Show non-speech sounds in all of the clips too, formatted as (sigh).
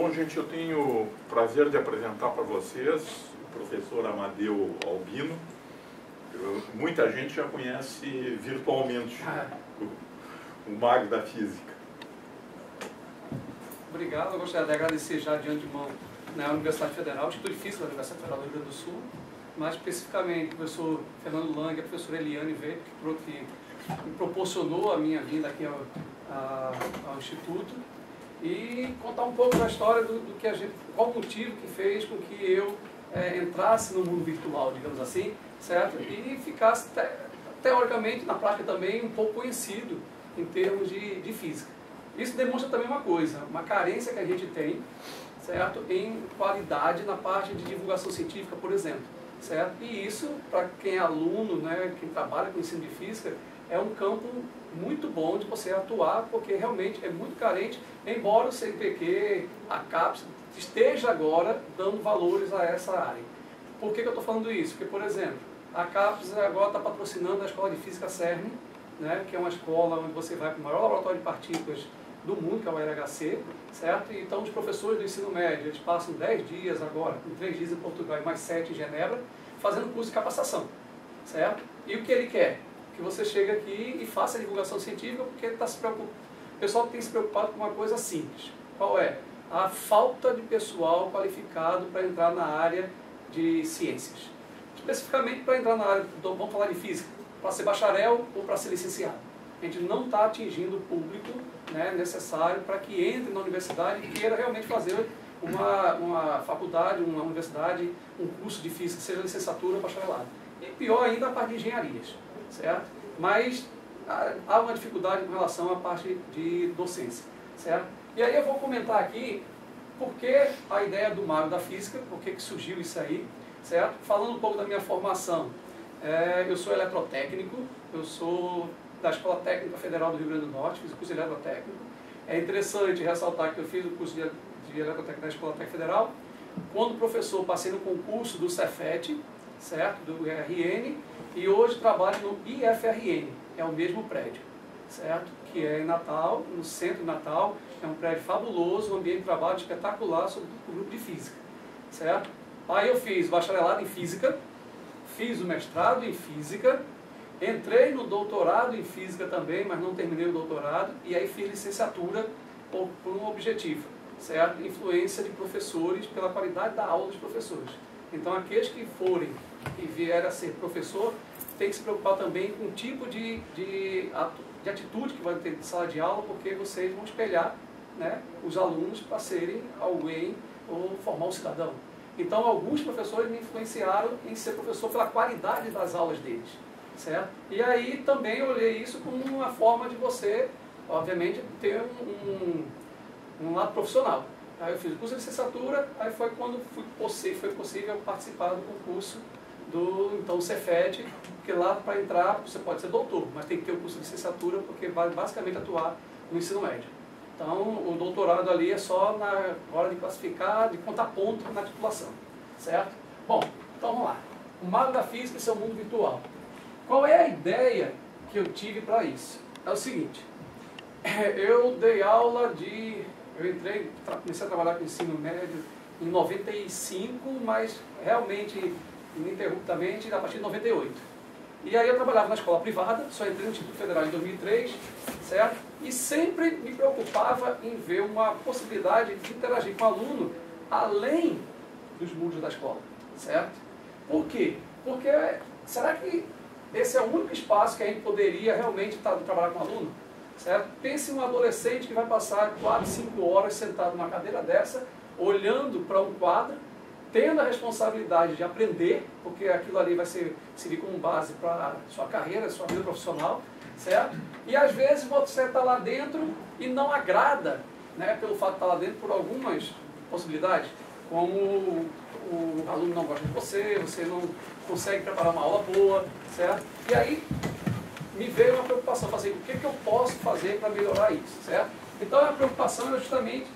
Bom, gente, eu tenho o prazer de apresentar para vocês o professor Amadeu Albino. Eu, muita gente já conhece virtualmente o, o mago da física. Obrigado, eu gostaria de agradecer já de antemão na né, Universidade Federal, Instituto de Física da Universidade Federal do Rio Grande do Sul, mais especificamente o professor Fernando Lang e a professora Eliane Veio, que, me proporcionou a minha vinda aqui ao, a, ao Instituto e contar um pouco da história do, do, que a gente, qual o motivo que fez com que eu é, entrasse no mundo virtual, digamos assim, certo? E ficasse te, teoricamente na prática também um pouco conhecido em termos de, de física. Isso demonstra também uma coisa, uma carência que a gente tem, certo? Em qualidade na parte de divulgação científica, por exemplo, certo? E isso para quem é aluno, né, quem trabalha com ensino de física, é um campo muito bom de você atuar, porque realmente é muito carente, embora o CNPq, a CAPES, esteja agora dando valores a essa área. Por que, que eu estou falando isso? Porque, por exemplo, a CAPES agora está patrocinando a Escola de Física CERN, né, que é uma escola onde você vai para o maior laboratório de partículas do mundo, que é o LHC, certo? Então, os professores do ensino médio, eles passam 10 dias agora, com 3 dias em Portugal e mais 7 em Genebra, fazendo curso de capacitação, certo? E o que ele quer? Que você chegue aqui e faça a divulgação científica, porque está se preocupando. O pessoal tem se preocupado com uma coisa simples. Qual é? A falta de pessoal qualificado para entrar na área de ciências. Especificamente para entrar na área, vamos falar de física, para ser bacharel ou para ser licenciado. A gente não está atingindo o público né, necessário para que entre na universidade e queira realmente fazer uma, uma faculdade, uma universidade, um curso de física, seja licenciatura ou bacharelado. E pior ainda a parte de engenharias certo? Mas ah, há uma dificuldade com relação à parte de docência, certo? E aí eu vou comentar aqui por que a ideia do mago da física, por que, que surgiu isso aí, certo? Falando um pouco da minha formação. É, eu sou eletrotécnico, eu sou da Escola Técnica Federal do Rio Grande do Norte, fiz o curso de eletrotécnico. É interessante ressaltar que eu fiz o curso de, de eletrotécnica na Escola Técnica Federal. Quando professor, passei no concurso do Cefet, certo? Do RN, e hoje trabalho no IFRN, é o mesmo prédio, certo? Que é em Natal, no centro de Natal, é um prédio fabuloso, um ambiente de trabalho espetacular sobre o grupo de física, certo? Aí eu fiz bacharelado em física, fiz o mestrado em física, entrei no doutorado em física também, mas não terminei o doutorado, e aí fiz licenciatura por, por um objetivo, certo? Influência de professores pela qualidade da aula dos professores. Então aqueles que forem e vier a ser professor, tem que se preocupar também com o tipo de, de, de atitude que vai ter de sala de aula, porque vocês vão espelhar né, os alunos para serem alguém ou formar um cidadão. Então, alguns professores me influenciaram em ser professor pela qualidade das aulas deles, certo? E aí também eu olhei isso como uma forma de você, obviamente, ter um, um, um lado profissional. Aí eu fiz o curso de licenciatura, aí foi quando fui, foi possível participar do concurso do então Cefet, porque lá para entrar você pode ser doutor, mas tem que ter o curso de licenciatura porque vai basicamente atuar no ensino médio. Então o doutorado ali é só na hora de classificar, de contar ponto na titulação, certo? Bom, então vamos lá. O mago da física e seu mundo virtual. Qual é a ideia que eu tive para isso? É o seguinte, (laughs) eu dei aula de, eu entrei, comecei a trabalhar com ensino médio em 95, mas realmente ininterruptamente a partir de 98. E aí eu trabalhava na escola privada, só entrei no Instituto Federal em 2003, certo? E sempre me preocupava em ver uma possibilidade de interagir com o aluno além dos muros da escola, certo? Por quê? Porque será que esse é o único espaço que a gente poderia realmente trabalhar com o aluno? Certo? Pense em um adolescente que vai passar 4, 5 horas sentado numa cadeira dessa, olhando para um quadro, tendo a responsabilidade de aprender, porque aquilo ali vai ser, servir como base para sua carreira, sua vida profissional, certo? E às vezes você está lá dentro e não agrada, né, pelo fato de estar lá dentro por algumas possibilidades, como o, o aluno não gosta de você, você não consegue preparar uma aula boa, certo? E aí me veio uma preocupação, fazer o que, que eu posso fazer para melhorar isso, certo? Então a preocupação é justamente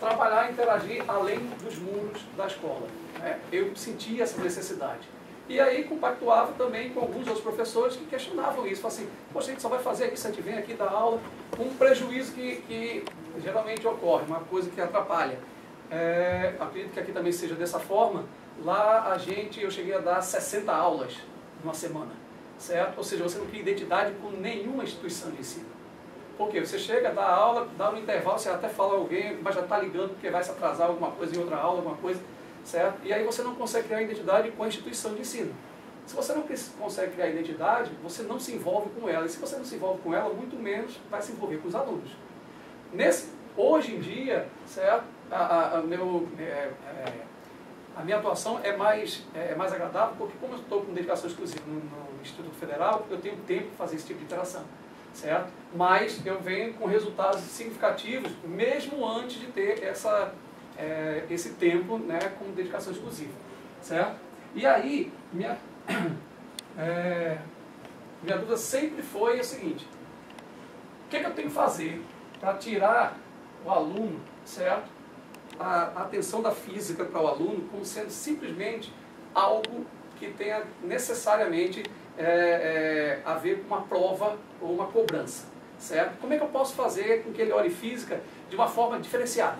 trabalhar e interagir além dos muros da escola. Né? Eu sentia essa necessidade. E aí compactuava também com alguns outros professores que questionavam isso. Falavam assim, poxa, a gente só vai fazer aqui se a gente vem aqui dar aula, um prejuízo que, que geralmente ocorre, uma coisa que atrapalha. é, acredito que aqui também seja dessa forma, lá a gente, eu cheguei a dar 60 aulas numa semana, certo? Ou seja, você não cria identidade com nenhuma instituição de ensino. Por quê? Você chega, dá aula, dá um intervalo, você até fala alguém, mas já está ligando porque vai se atrasar alguma coisa em outra aula, alguma coisa, certo? E aí você não consegue criar identidade com a instituição de ensino. Se você não consegue criar identidade, você não se envolve com ela. E se você não se envolve com ela, muito menos vai se envolver com os alunos. Nesse, hoje em dia, certo? A, a, a meu, é, é, a minha atuação é mais, é, é mais agradável, porque como eu estou com dedicação exclusiva no, no Instituto Federal, eu tenho tempo para fazer esse tipo de interação certo? Mas eu venho com resultados significativos, mesmo antes de ter essa, é, esse tempo né, com dedicação exclusiva, certo? E aí, minha, (clears throat) é, minha dúvida sempre foi a seguinte, o que, é que eu tenho que fazer para tirar o aluno, certo? A, atenção da física para o aluno como sendo simplesmente algo que tenha necessariamente é, é, a ver com uma prova ou uma cobrança, certo? Como é que eu posso fazer com que ele olhe física de uma forma diferenciada?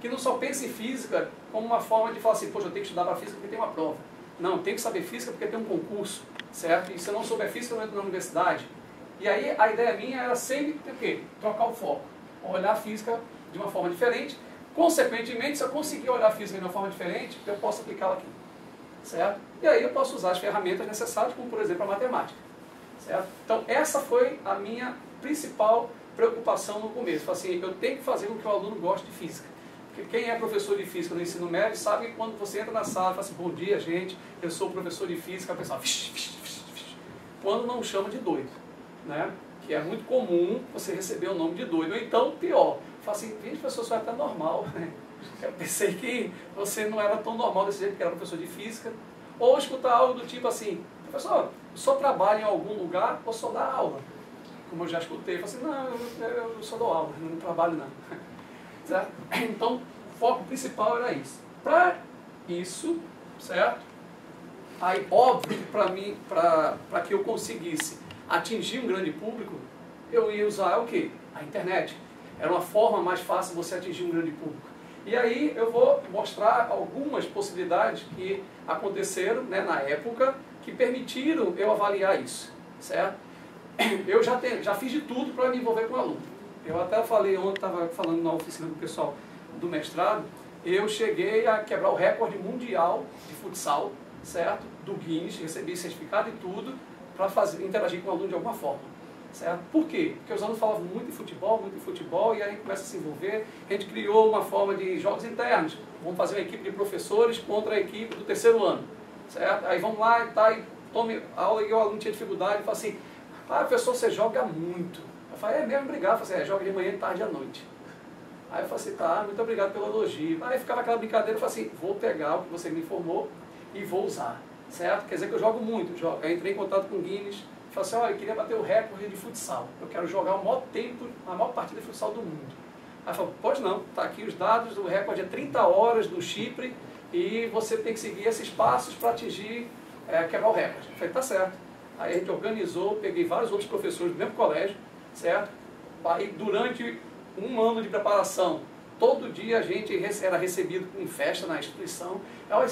Que não só pense em física como uma forma de falar assim, poxa, eu tenho que estudar para física porque tem uma prova. Não, tem que saber física porque tem um concurso, certo? E se eu não souber física, eu não entro na universidade. E aí a ideia minha era sempre o quê? Trocar o foco, olhar a física de uma forma diferente. Consequentemente, se eu conseguir olhar a física de uma forma diferente, eu posso aplicá-la aqui certo? E aí eu posso usar as ferramentas necessárias, como por exemplo a matemática, certo? Então essa foi a minha principal preocupação no começo, assim, eu tenho que fazer com que o aluno goste de física. Porque quem é professor de física no ensino médio sabe que quando você entra na sala e fala assim, bom dia gente, eu sou professor de física, a pessoa, vixe, vixe, vixe, vixe. quando não chama de doido, né? Que é muito comum você receber o nome de doido. Ou então, pior, fala assim, gente, professor, isso é até normal, (laughs) né? Eu pensei que você não era tão normal desse jeito, que era professor de física. Ou escutar algo do tipo assim, professor, só trabalha em algum lugar ou só dá aula? Como eu já escutei, eu falei assim, não, eu, eu só dou aula, não trabalho não. (laughs) Certo? Então, o foco principal era isso. Para isso, certo? Aí, óbvio para mim, para que eu conseguisse atingir um grande público, eu ia usar o quê? A internet. Era uma forma mais fácil você atingir um grande público. E aí eu vou mostrar algumas possibilidades que aconteceram né, na época que permitiram eu avaliar isso, certo? Eu já, tenho, já fiz de tudo para me envolver com o aluno. Eu até falei ontem, estava falando na oficina do pessoal do mestrado, eu cheguei a quebrar o recorde mundial de futsal, certo? Do Guinness, recebi certificado e tudo, para interagir com o aluno de alguma forma. Certo? Por quê? Porque os alunos falavam muito em futebol, muito em futebol, e aí começa a se envolver. A gente criou uma forma de jogos internos. Vamos fazer uma equipe de professores contra a equipe do terceiro ano. Certo? Aí vamos lá e tá, e tome aula e o aluno tinha dificuldade e fala assim, ah, professor, você joga muito. Eu falei, é mesmo, obrigado. Eu falei assim, é, joga de manhã, de tarde e à noite. Aí eu falei assim, tá, muito obrigado pelo elogio. Aí ficava aquela brincadeira, eu falei assim, vou pegar o que você me informou e vou usar. Certo? Quer dizer que eu jogo muito. Aí entrei em contato com o Guinness, Falei assim, olha, eu queria bater o recorde de futsal. Eu quero jogar o maior tempo, a maior partida de futsal do mundo. Aí falou, pois não, está aqui os dados, o recorde é 30 horas do Chipre e você tem que seguir esses passos para atingir, é, quebrar o recorde. Eu falei, tá certo. Aí a gente organizou, peguei vários outros professores do mesmo colégio, certo? Aí durante um ano de preparação, todo dia a gente era recebido em festa na instituição. Olha,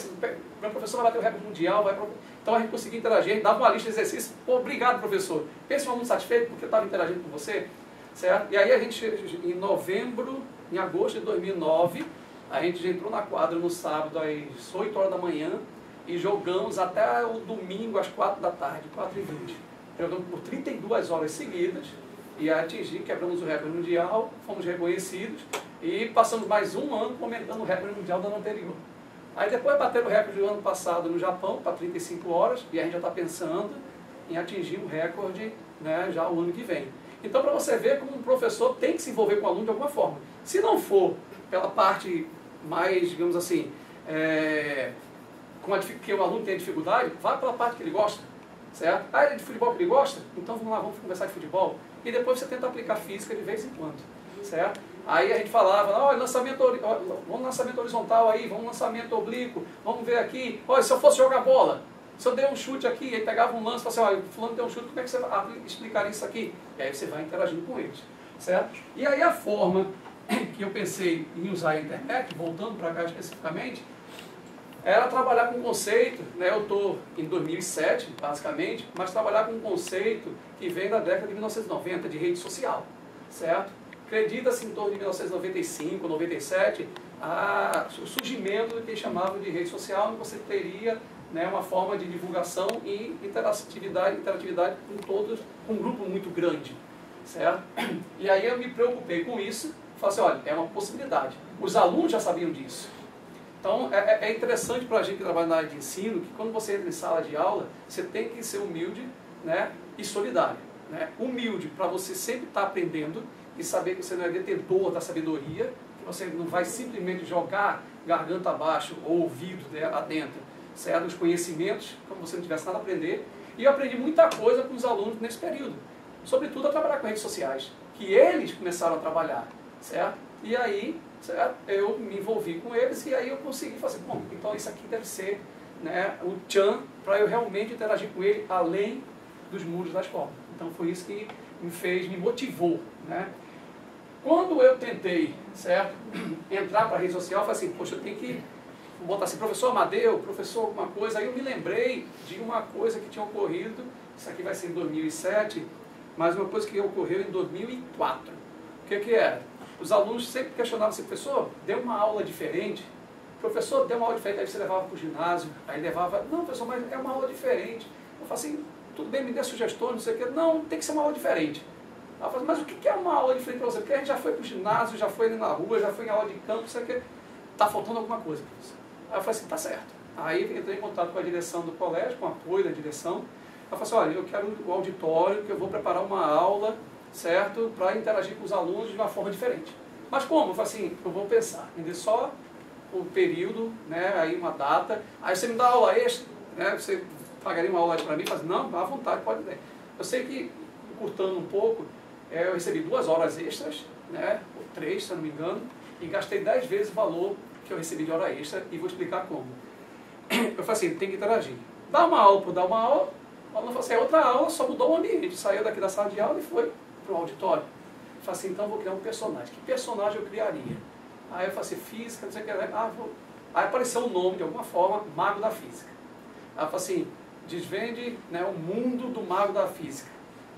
meu professor vai bater o recorde mundial, vai então a gente conseguia interagir, dava uma lista de exercícios, pô, obrigado professor, pensa um aluno satisfeito porque eu estava interagindo com você, certo? E aí a gente, em novembro, em agosto de 2009, a gente entrou na quadra no sábado às 8 horas da manhã e jogamos até o domingo às 4 da tarde, 4 e 20. Jogamos por 32 horas seguidas e atingir, quebramos o recorde mundial, fomos reconhecidos e passamos mais um ano comentando o recorde mundial do ano anterior. Aí depois bateram o recorde do ano passado no Japão, para 35 horas, e a gente já está pensando em atingir o recorde né, já o ano que vem. Então, para você ver como um professor tem que se envolver com o aluno de alguma forma. Se não for pela parte mais, digamos assim, é, com a, que o aluno tem dificuldade, vá pela parte que ele gosta. Certo? Ah, ele é de futebol que ele gosta? Então vamos lá, vamos conversar de futebol. E depois você tenta aplicar física de vez em quando. Certo? Aí a gente falava, olha, lançamento, vamos lançamento horizontal aí, vamos lançamento oblíquo, vamos ver aqui, olha, se eu fosse jogar bola, se eu der um chute aqui, aí pegava um lance e falava assim, olha, fulano deu um chute, como é que você vai explicar isso aqui? E aí você vai interagindo com eles, certo? E aí a forma (clears throat) que eu pensei em usar a internet, voltando para cá especificamente, era trabalhar com conceito, né, eu estou em 2007, basicamente, mas trabalhar com um conceito que vem da década de 1990, de rede social, certo? Acredita-se em torno de 1995, 97, a, o surgimento do que chamavam de rede social, onde você teria né, uma forma de divulgação e interatividade, interatividade com todos, com um grupo muito grande, certo? E aí eu me preocupei com isso, falei assim, olha, é uma possibilidade. Os alunos já sabiam disso, então, é, é, é interessante para a gente que trabalha na área de ensino que quando você entra em sala de aula, você tem que ser humilde né, e solidário. Né? Humilde para você sempre estar tá aprendendo e saber que você não é detentor da sabedoria, que você não vai simplesmente jogar garganta abaixo ou ouvido né, adentro, certo? os conhecimentos, como você não tivesse nada a aprender. E eu aprendi muita coisa com os alunos nesse período, sobretudo a trabalhar com redes sociais, que eles começaram a trabalhar, certo? E aí certo? eu me envolvi com eles e aí eu consegui fazer, bom, então isso aqui deve ser né, o Chan para eu realmente interagir com ele além dos muros da escola. Então foi isso que me fez, me motivou. Né? Quando eu tentei, certo, (clears throat) entrar para a rede social, eu falei assim, poxa, eu tenho que botar assim, professor Amadeu, professor alguma coisa, aí eu me lembrei de uma coisa que tinha ocorrido, isso aqui vai ser em 2007, mas uma coisa que ocorreu em 2004. O que que era? Os alunos sempre questionavam assim, professor, deu uma aula diferente? Professor, deu uma aula diferente, aí você levava para o ginásio, aí levava, não professor, mas é uma aula diferente. Eu falo assim, tudo bem, me dê sugestões, não sei o quê. Não, tem que ser uma aula diferente. Ela fala, mas o que é uma aula diferente para você? Porque a gente já foi para o ginásio, já foi ali na rua, já foi em aula de campo, não sei o quê. Está faltando alguma coisa, professor. Aí eu falei assim, tá certo. Aí entrei em contato com a direção do colégio, com o apoio da direção. Ela falou assim, olha, eu quero o auditório, que eu vou preparar uma aula certo? Para interagir com os alunos de uma forma diferente. Mas como? Eu assim, eu vou pensar, me só o período, né, aí uma data, aí você me dá aula extra, né, você pagaria uma aula para mim? Faz, não, à vontade, pode. Eu sei que, curtando um pouco, é, eu recebi duas horas extras, né, ou três, se eu não me engano, e gastei dez vezes o valor que eu recebi de hora extra, e vou explicar como. Eu falei assim, tem que interagir. Dá uma aula por dar uma aula, o aluno falou assim, é outra aula, só mudou o ambiente, saiu daqui da sala de aula e foi para o auditório. Eu falei assim, então vou criar um personagem. Que personagem eu criaria? Aí eu falei assim, física, não sei o que. Ah, vou... Aí apareceu o um nome, de alguma forma, Mago da Física. Aí eu falei assim, desvende né, o mundo do Mago da Física.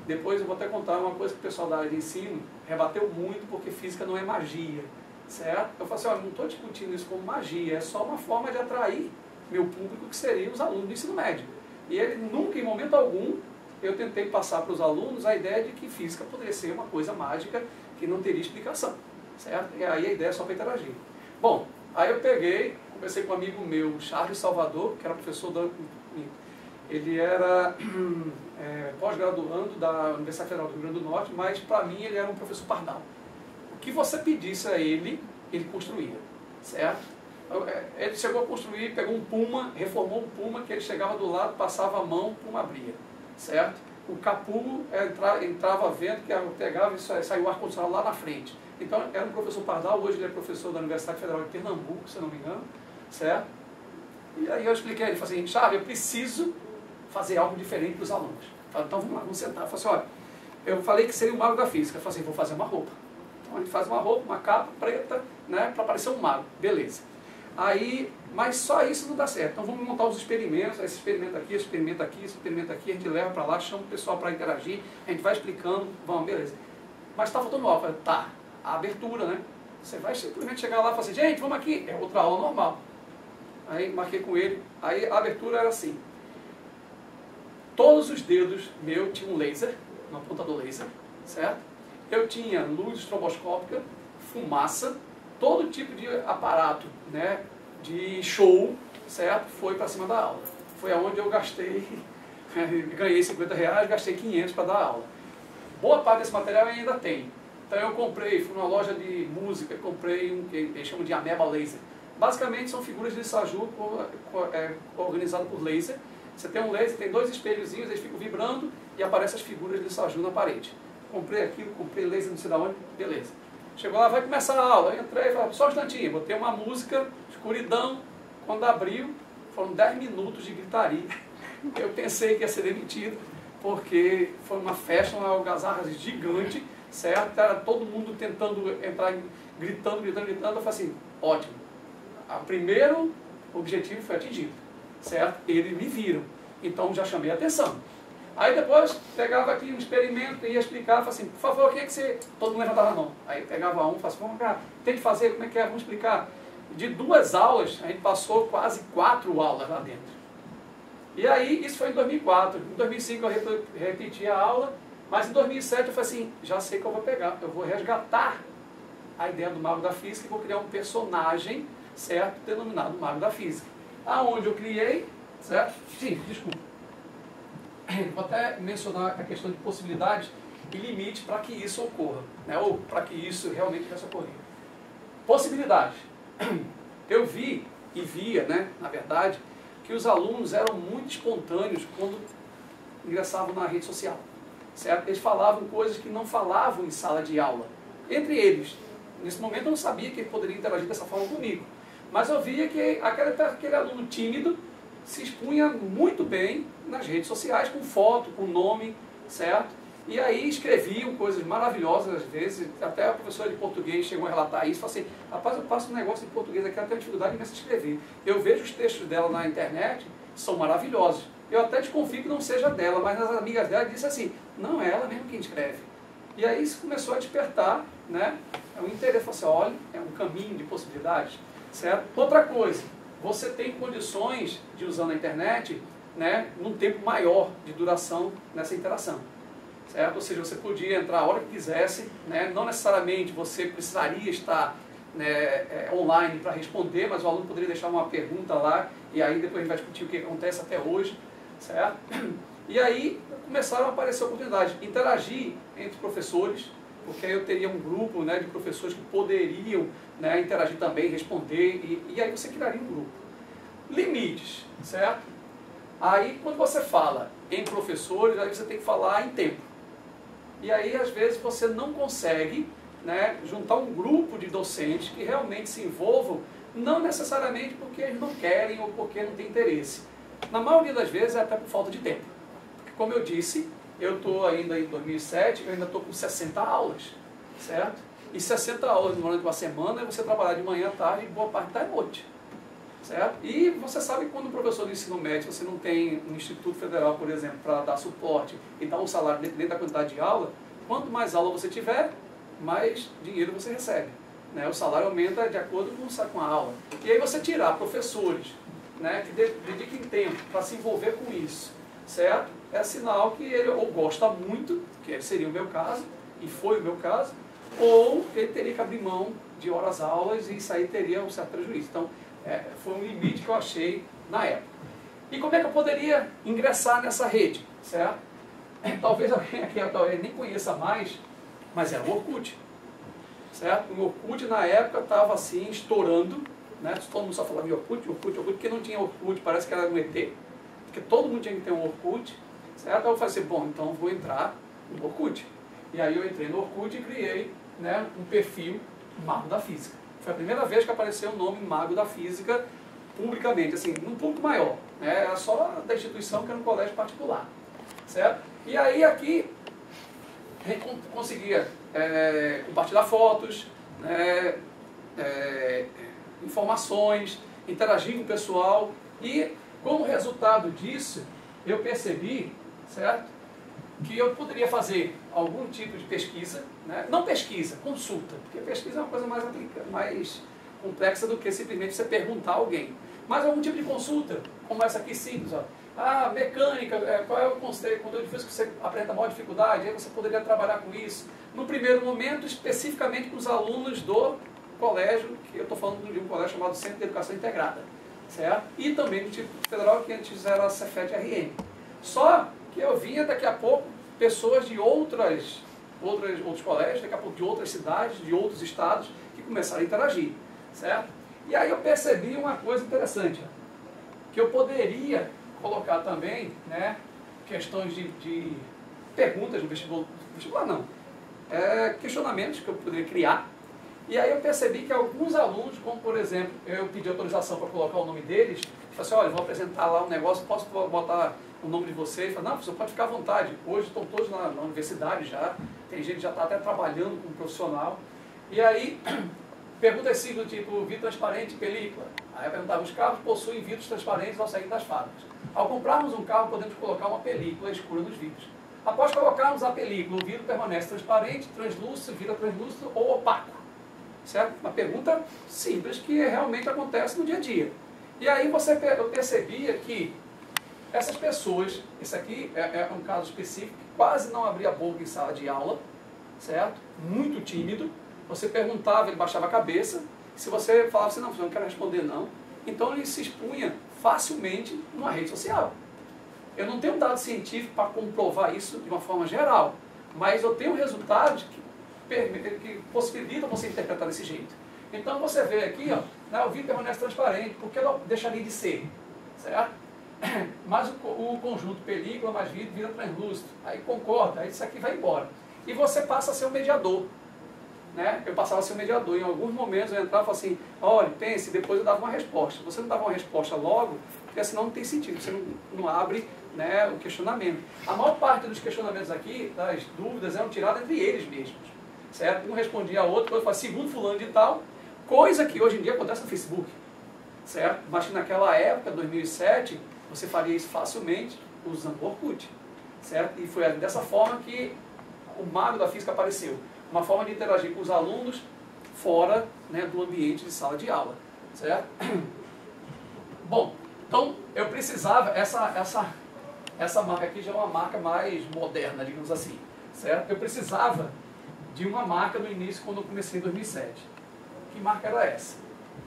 Depois eu vou até contar uma coisa que o pessoal da área de ensino rebateu muito, porque física não é magia, certo? Eu falei assim, não estou discutindo isso como magia, é só uma forma de atrair meu público, que seriam os alunos do ensino médio. E ele nunca, em momento algum, eu tentei passar para os alunos a ideia de que física poderia ser uma coisa mágica que não teria explicação, certo? E aí a ideia é só para interagir. Bom, aí eu peguei, conversei com um amigo meu, Charles Salvador, que era professor da... Ele era (clears throat) é, pós-graduando da Universidade Federal do Rio Grande do Norte, mas para mim ele era um professor pardal. O que você pedisse a ele, ele construía, certo? É, ele chegou a construir, pegou um Puma, reformou um Puma, que ele chegava do lado, passava a mão, o Puma abria certo? O capu entra, entrava vento, que pegava e saiu o ar-condicionado lá na frente. Então, era um professor Pardal, hoje ele é professor da Universidade Federal de Pernambuco, se não me engano, certo? E aí eu expliquei, ele falou assim, Charles, eu preciso fazer algo diferente para os alunos. Falei, então vamos lá, vamos sentar. Eu falei assim, olha, eu falei que seria o mago da física. Eu falei assim, vou fazer uma roupa. Então a gente faz uma roupa, uma capa preta, né, para parecer um mago. Beleza. Aí, mas só isso não dá certo. Então vamos montar os experimentos, esse experimento aqui, esse experimento aqui, esse experimento aqui, a gente leva para lá, chama o pessoal para interagir, a gente vai explicando, vamos, beleza. Mas está faltando algo. Tá, a abertura, né? Você vai simplesmente chegar lá e falar assim, gente, vamos aqui, é outra aula normal. Aí marquei com ele, aí a abertura era assim. Todos os dedos meu tinham um laser, uma ponta do laser, certo? Eu tinha luz estroboscópica, fumaça, todo tipo de aparato né, de show, certo? Foi para cima da aula. Foi aonde eu gastei, (laughs) ganhei 50 reais, gastei 500 para dar aula. Boa parte desse material ainda tem. Então eu comprei, fui numa loja de música, comprei um que eles chamam de ameba laser. Basicamente são figuras de saju é, organizadas por laser. Você tem um laser, tem dois espelhozinhos, eles ficam vibrando e aparecem as figuras de saju na parede. Comprei aquilo, comprei laser não sei da onde, beleza. Chegou lá, vai começar a aula. Eu entrei e falei, só um instantinho, botei uma música, escuridão. Quando abriu, foram 10 minutos de gritaria. (laughs) Eu pensei que ia ser demitido, porque foi uma festa, uma algazarra gigante, certo? Era todo mundo tentando entrar, gritando, gritando, gritando. Eu falei assim, ótimo. O primeiro objetivo foi atingido, certo? Eles me viram, então já chamei a atenção. Aí depois pegava aqui um experimento e ia explicar, falava assim, por favor, o que é que você... Todo mundo levantava a mão. Aí pegava um, falava assim, vamos cá, tente fazer, como é que é, vamos explicar. De duas aulas, a gente passou quase quatro aulas lá dentro. E aí, isso foi em 2004. Em 2005 eu repeti a aula, mas em 2007 eu falei assim, já sei que eu vou pegar, eu vou resgatar a ideia do Mago da Física e vou criar um personagem, certo, denominado Mago da Física. Aonde eu criei, certo? Sim, desculpa. (coughs) Vou até mencionar a questão de possibilidades e limite para que isso ocorra, né? ou para que isso realmente venha ocorrer. Possibilidades. (coughs) Eu vi e via, né, na verdade, que os alunos eram muito espontâneos quando ingressavam na rede social. Certo? Eles falavam coisas que não falavam em sala de aula. Entre eles, nesse momento eu não sabia que ele poderia interagir dessa forma comigo. Mas eu via que aquele, aquele aluno tímido se expunha muito bem nas redes sociais, com foto, com nome, certo? E aí escreviam coisas maravilhosas às vezes, até a professora de português chegou a relatar isso, falou assim, rapaz, eu passo um negócio de português aqui, eu tenho dificuldade imensa de escrever. Eu vejo os textos dela na internet, são maravilhosos. Eu até desconfio que não seja dela, mas as amigas dela disseram assim, não é ela mesmo quem escreve. E aí isso começou a despertar, né, o interesse, falou assim, olha, é um caminho de possibilidades, certo? Outra coisa, você tem condições de usar a internet, né, num tempo maior de duração nessa interação certo? Ou seja, você podia entrar a hora que quisesse, né? não necessariamente você precisaria estar né, é, online para responder, mas o aluno poderia deixar uma pergunta lá e aí depois a gente vai discutir o que acontece até hoje, certo? (clears throat) E aí começaram a aparecer oportunidades, interagir entre professores, porque aí eu teria um grupo né, de professores que poderiam né, interagir também, responder, e, e aí você criaria um grupo. Limites, certo? Aí quando você fala em professores, aí você tem que falar em tempo. E aí, às vezes, você não consegue né, juntar um grupo de docentes que realmente se envolvam, não necessariamente porque eles não querem ou porque não têm interesse. Na maioria das vezes é até por falta de tempo. Porque, como eu disse, eu estou ainda em 2007, eu ainda estou com 60 aulas, certo? E 60 aulas durante uma semana é você trabalhar de manhã à tarde e boa parte da noite. Certo? E você sabe que quando o professor do ensino médio, você não tem um Instituto Federal, por exemplo, para dar suporte e dar um salário dependendo da quantidade de aula, quanto mais aula você tiver, mais dinheiro você recebe. Né? O salário aumenta de acordo com, com a aula. E aí você tirar professores né, que dediquem tempo para se envolver com isso, certo? É sinal que ele ou gosta muito, que seria o meu caso, e foi o meu caso, ou ele teria que abrir mão de horas aulas e isso aí teria um certo prejuízo. Então, é, foi um limite que eu achei na época. E como é que eu poderia ingressar nessa rede, certo? É, talvez alguém aqui talvez nem conheça mais, mas era o Orkut, certo? O Orkut na época estava assim, estourando, né? Todo mundo só falava de Orkut, Orkut, Orkut, porque não tinha Orkut, parece que era um ET, porque todo mundo tinha que ter um Orkut, certo? Aí eu falei assim, bom, então vou entrar no Orkut. E aí eu entrei no Orkut e criei né, um perfil Mago da Física. Foi a primeira vez que apareceu o nome Mago da Física publicamente, assim, num público maior. Né? Era só da instituição que era um colégio particular. Certo? E aí aqui conseguia é, compartilhar fotos, né, é, informações, interagir com o pessoal e como resultado disso eu percebi, certo? Que eu poderia fazer algum tipo de pesquisa, né? não pesquisa, consulta, porque pesquisa é uma coisa mais, mais complexa do que simplesmente você perguntar a alguém. Mas algum tipo de consulta, como essa aqui simples, ó. Ah, mecânica, é, qual é o conteúdo difícil que você apresenta maior dificuldade? Aí você poderia trabalhar com isso. No primeiro momento, especificamente com os alunos do colégio, que eu estou falando de um colégio chamado Centro de Educação Integrada, certo? E também do tipo federal, que antes era a Cefet-RN. Só que eu vinha daqui a pouco pessoas de outras, outras, outros colégios, daqui a pouco de outras cidades, de outros estados, que começaram a interagir, certo? E aí eu percebi uma coisa interessante, que eu poderia colocar também né, questões de, de perguntas no vestibular, vestibular não, é, questionamentos que eu poderia criar. E aí eu percebi que alguns alunos, como por exemplo, eu pedi autorização para colocar o nome deles, falei assim, olha, vou apresentar lá um negócio, posso botar o nome de vocês, fala, não, você pode ficar à vontade. Hoje estão todos na, na universidade já, tem gente que já está até trabalhando como profissional. E aí, (clears throat) pergunta assim do tipo, vidro transparente, película. Aí eu perguntava, os carros possuem vidros transparentes ao sair das fábricas. Ao comprarmos um carro, podemos colocar uma película escura nos vidros. Após colocarmos a película, o vidro permanece transparente, translúcido, vira translúcido ou opaco. Certo? Uma pergunta simples que realmente acontece no dia a dia. E aí você percebia que essas pessoas, esse aqui é, é um caso específico, quase não abria boca em sala de aula, certo? Muito tímido. Você perguntava, ele baixava a cabeça. Se você falava assim, não, eu não quero responder não, então ele se expunha facilmente numa rede social. Eu não tenho dado científico para comprovar isso de uma forma geral, mas eu tenho resultados que, que possibilitam você interpretar desse jeito. Então você vê aqui, ó, né, o vidro permanece transparente, porque ela deixaria de ser, certo? (coughs) Mas o, o conjunto película mais vidro vira translúcido. Aí concorda, aí isso aqui vai embora. E você passa a ser o mediador. Né? Eu passava a ser o mediador. Em alguns momentos eu entrava e falava assim, olha, pense, depois eu dava uma resposta. Você não dava uma resposta logo, porque senão não tem sentido, você não, não abre né, o questionamento. A maior parte dos questionamentos aqui, das dúvidas, eram tiradas entre eles mesmos. Certo? Um respondia a outro, outro falava, segundo fulano de tal, coisa que hoje em dia acontece no Facebook. Certo? Mas que naquela época, 2007, você faria isso facilmente usando o Orkut. Certo? E foi dessa forma que o mago da física apareceu. Uma forma de interagir com os alunos fora né, do ambiente de sala de aula. Certo? (clears throat) Bom, então eu precisava, essa, essa, essa marca aqui já é uma marca mais moderna, digamos assim. Certo? Eu precisava de uma marca no início quando eu comecei em 2007. Que marca era essa?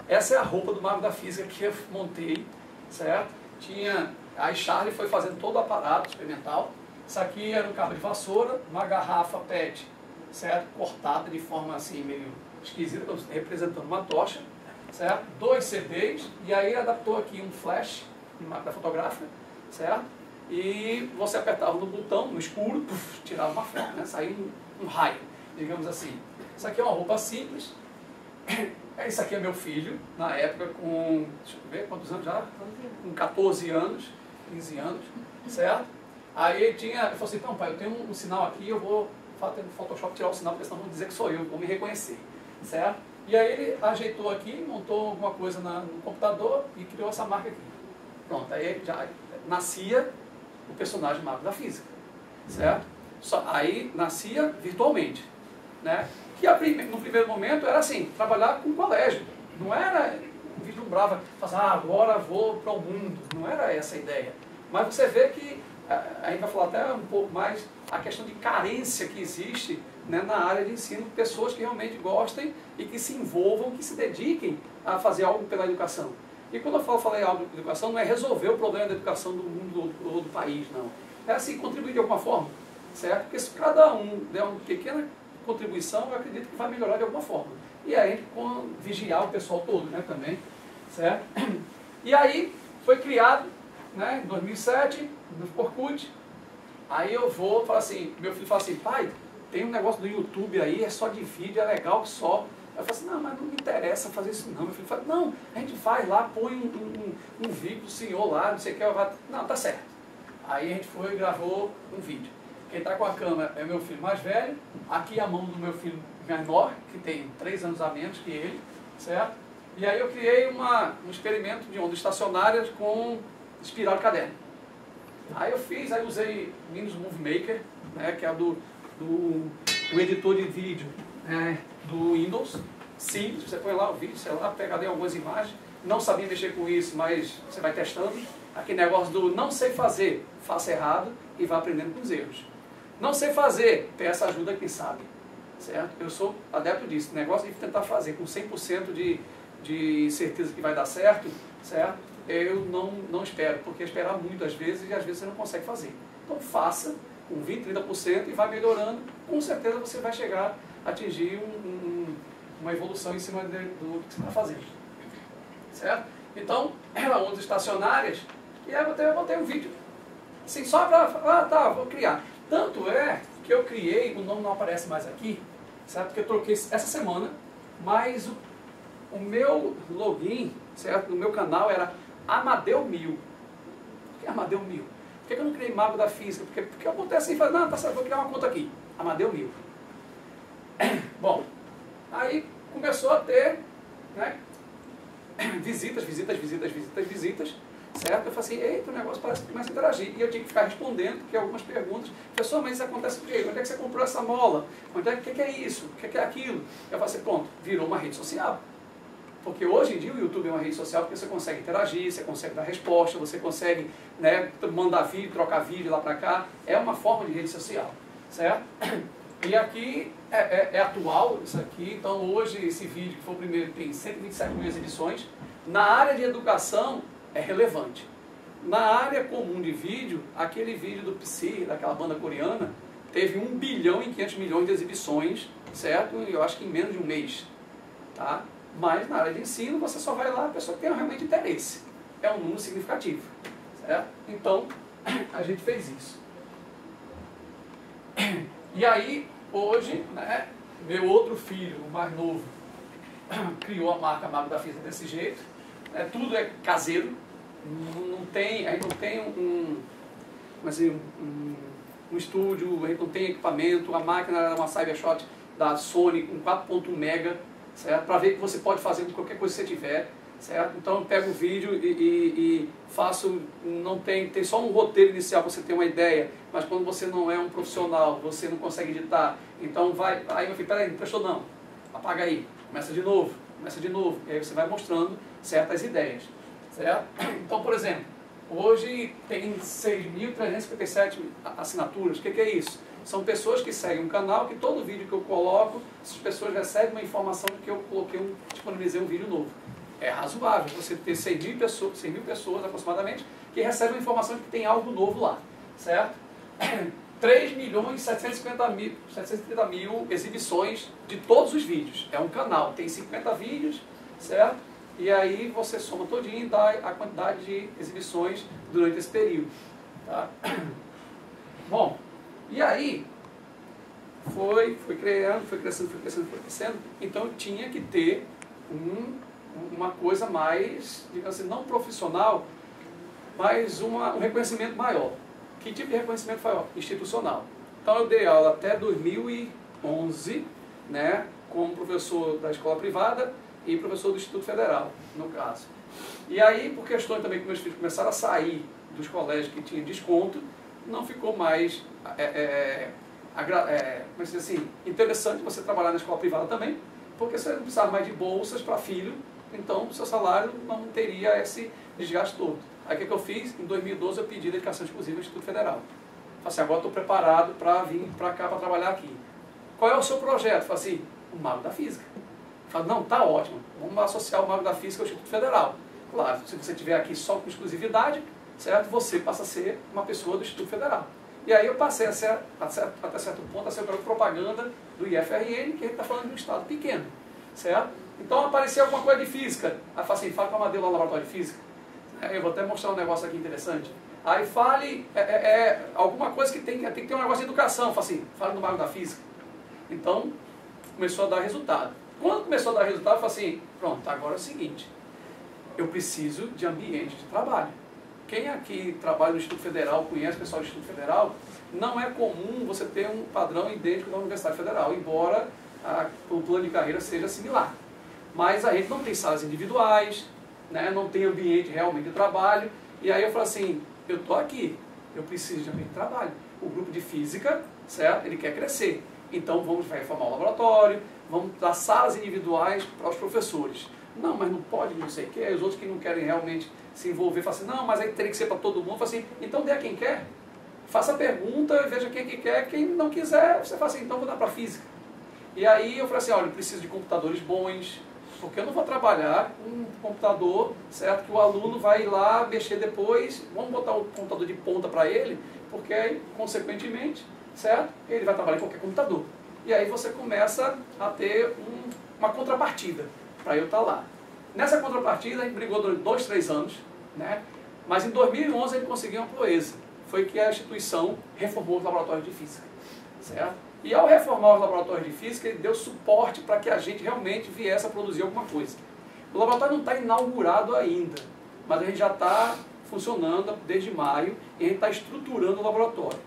Essa é a roupa do Mago da Física que eu montei, certo? Tinha, aí Charlie foi fazendo todo o aparato experimental. Isso aqui era um cabo de vassoura, uma garrafa PET, certo? Cortada de forma assim meio esquisita, representando uma tocha, certo? Dois CDs, e aí adaptou aqui um flash, uma máquina fotográfica, certo? E você apertava no botão, no escuro, puff, tirava uma foto, né? Saía um, um raio, digamos assim. Isso aqui é uma roupa simples, Esse aqui é meu filho, na época com, deixa eu ver, quantos anos já? Com 14 anos, 15 anos, certo? Aí ele tinha, ele falou assim, então pai, eu tenho um, um sinal aqui, eu vou no Photoshop tirar o sinal, porque senão vão dizer que sou eu, vão me reconhecer, certo? E aí ele ajeitou aqui, montou alguma coisa na, no computador e criou essa marca aqui. Pronto, aí já nascia o personagem mago da física, certo? Só, aí nascia virtualmente, né? que no primeiro momento era assim, trabalhar com colégio. Não era vislumbrava, fazer, ah, agora vou para o mundo. Não era essa a ideia. Mas você vê que, a gente vai falar até um pouco mais, a questão de carência que existe né, na área de ensino, pessoas que realmente gostem e que se envolvam, que se dediquem a fazer algo pela educação. E quando eu falo falei algo pela educação, não é resolver o problema da educação do mundo ou do país, não. É assim, contribuir de alguma forma, certo? Porque se cada um der uma pequena contribuição, eu acredito que vai melhorar de alguma forma. E aí, com, vigiar o pessoal todo, né, também, certo? (clears throat) E aí, foi criado, né, em 2007, no Orkut, aí eu vou, falar assim, meu filho fala assim, pai, tem um negócio do YouTube aí, é só de vídeo, é legal que só. Eu falo assim, não, mas não me interessa fazer isso não. Meu filho fala, não, a gente faz lá, põe um, um, um vídeo do senhor lá, não sei o que, eu falo, não, tá certo. Aí a gente foi e gravou um vídeo. Quem está com a câmera é meu filho mais velho. Aqui a mão do meu filho menor, que tem três anos a menos que ele, certo? E aí eu criei uma, um experimento de ondas estacionárias com espiral de caderno. Aí eu fiz, aí usei Windows Movie Maker, né, que é do, do, editor de vídeo né, do Windows. Simples, você põe lá o vídeo, sei lá, pega ali algumas imagens. Não sabia mexer com isso, mas você vai testando. Aquele negócio do não sei fazer, faça errado e vá aprendendo com os erros. Não sei fazer, peça ajuda quem sabe. Certo? Eu sou adepto disso. O negócio de tentar fazer com 100% de, de certeza que vai dar certo, certo? Eu não, não espero, porque esperar muito às vezes e às vezes você não consegue fazer. Então faça com 20%, 30% e vai melhorando. Com certeza você vai chegar a atingir um, um, uma evolução em cima de, do que você está fazendo. Certo? Então, ondas estacionárias e aí eu botei, eu botei um vídeo. Assim, só para, ah tá, vou criar. Tanto é que eu criei, o nome não aparece mais aqui, certo? Porque eu troquei essa semana, mas o, o meu login, certo? No meu canal era Amadeu Mil. O que é Amadeu Mil? que, que eu não criei Mago da Física? Porque, porque acontece assim, fala, não, tá certo, vou criar uma conta aqui. Amadeu Mil. (coughs) Bom, aí começou a ter né, (coughs) visitas, visitas, visitas, visitas, visitas, certo? Eu falei assim, eita, o negócio parece que começa a interagir. E eu tinha que ficar respondendo, porque algumas perguntas, pessoal, mas isso acontece por quê? Onde é que você comprou essa mola? Onde é, que, que é isso? O que, que é aquilo? Eu falei assim, pronto, virou uma rede social. Porque hoje em dia o YouTube é uma rede social porque você consegue interagir, você consegue dar resposta, você consegue né, mandar vídeo, trocar vídeo lá para cá. É uma forma de rede social, certo? (coughs) E aqui é, é, é, atual isso aqui, então hoje esse vídeo que foi o primeiro tem 127 mil exibições. Na área de educação é relevante. Na área comum de vídeo, aquele vídeo do Psy, daquela banda coreana, teve 1 bilhão e 500 milhões de exibições, certo? Eu acho que em menos de um mês, tá? Mas na área de ensino, você só vai lá a pessoa que tem realmente interesse. É um número significativo, certo? Então, (clears throat) a gente fez isso. (clears throat) E aí, hoje, né, meu outro filho, o mais novo, (clears throat) criou a marca Mago da Física desse jeito. É, tudo é caseiro. Não, não tem, a gente não tem um, assim, um, um estúdio, a gente não tem equipamento. A máquina era uma Cybershot da Sony com 4.1 mega, certo? Para ver que você pode fazer com qualquer coisa que você tiver certo? Então eu pego o vídeo e, e, e, faço, não tem, tem só um roteiro inicial você ter uma ideia, mas quando você não é um profissional, você não consegue editar, então vai, aí eu fico, peraí, não prestou não, apaga aí, começa de novo, começa de novo, e aí você vai mostrando certas ideias, certo? Então, por exemplo, hoje tem 6.357 assinaturas, o que, que é isso? São pessoas que seguem um canal, que todo vídeo que eu coloco, essas pessoas recebem uma informação de que eu coloquei um, disponibilizei um vídeo novo é razoável você ter 100 mil pessoas, 100 mil pessoas aproximadamente que recebem a informação de que tem algo novo lá, certo? (clears throat) 3 milhões e 750 mil, 730 mil exibições de todos os vídeos. É um canal, tem 50 vídeos, certo? E aí você soma todinho e dá a quantidade de exibições durante esse período. Tá? (clears throat) Bom, e aí foi, foi criando, foi crescendo, foi crescendo, foi crescendo. Então tinha que ter um uma coisa mais, digamos assim, não profissional, mas uma, um reconhecimento maior. Que tipo de reconhecimento maior? Institucional. Então eu dei aula até 2011, né, como professor da escola privada e professor do Instituto Federal, no caso. E aí, por questões também que meus filhos começaram a sair dos colégios que tinham desconto, não ficou mais é, é, é, assim, interessante você trabalhar na escola privada também, porque você não precisava mais de bolsas para filho então seu salário não teria esse desgaste todo. Aí o que, que eu fiz? Em 2012 eu pedi dedicação exclusiva ao Instituto Federal. Falei assim, agora estou preparado para vir para cá, para trabalhar aqui. Qual é o seu projeto? Falei assim, o Mago da Física. Falei, não, tá ótimo, vamos associar o Mago da Física ao Instituto Federal. Claro, se você estiver aqui só com exclusividade, certo? Você passa a ser uma pessoa do Instituto Federal. E aí eu passei a ser, até certo ponto a ser propaganda do IFRN, que a gente está falando de um estado pequeno, certo? Então apareceu alguma coisa de física. Aí fala assim, fala com a Amadeu lá no laboratório de física. Eu vou até mostrar um negócio aqui interessante. Aí fale é, é, é, alguma coisa que tem, tem que ter um negócio de educação. Fala assim, fala no bairro da física. Então, começou a dar resultado. Quando começou a dar resultado, eu falei assim, pronto, agora é o seguinte, eu preciso de ambiente de trabalho. Quem aqui trabalha no Instituto Federal, conhece o pessoal do Instituto Federal, não é comum você ter um padrão idêntico da Universidade Federal, embora a, o plano de carreira seja similar. Mas a gente não tem salas individuais, né? não tem ambiente realmente de trabalho. E aí eu falo assim, eu estou aqui, eu preciso de ambiente de trabalho. O grupo de física, certo? Ele quer crescer. Então vamos reformar o laboratório, vamos dar salas individuais para os professores. Não, mas não pode, não sei o quê. Os outros que não querem realmente se envolver, falam assim, não, mas aí teria que ser para todo mundo. Fala assim, então dê a quem quer. Faça a pergunta, veja quem que quer. Quem não quiser, você fala assim, então vou dar para física. E aí eu falei assim, olha, eu preciso de computadores bons, porque eu não vou trabalhar com um computador, certo? Que o aluno vai lá mexer depois, vamos botar o computador de ponta para ele, porque consequentemente, certo? Ele vai trabalhar em qualquer computador. E aí você começa a ter um, uma contrapartida para eu estar tá lá. Nessa contrapartida, a gente brigou durante dois, três anos, né? mas em 2011 a gente conseguiu uma proeza. Foi que a instituição reformou os laboratórios de física, certo? E ao reformar os laboratórios de física, ele deu suporte para que a gente realmente viesse a produzir alguma coisa. O laboratório não está inaugurado ainda, mas a gente já está funcionando desde maio e a gente está estruturando o laboratório.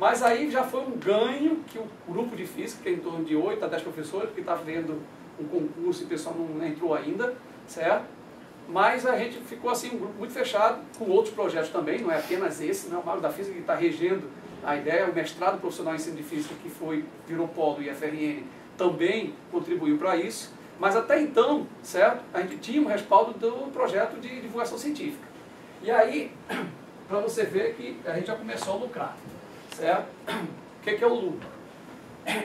Mas aí já foi um ganho que o grupo de física, que é em torno de 8 a 10 professores, que está vendo um concurso e o pessoal não entrou ainda, certo? Mas a gente ficou assim, um grupo muito fechado, com outros projetos também, não é apenas esse, não é o da Física que está regendo a ideia, o mestrado profissional em ensino de física, que foi, virou polo do IFRN, também contribuiu para isso. Mas até então, certo? A gente tinha um respaldo do projeto de divulgação científica. E aí, (clears throat) para você ver que a gente já começou a lucrar, certo? O que, que é o lucro?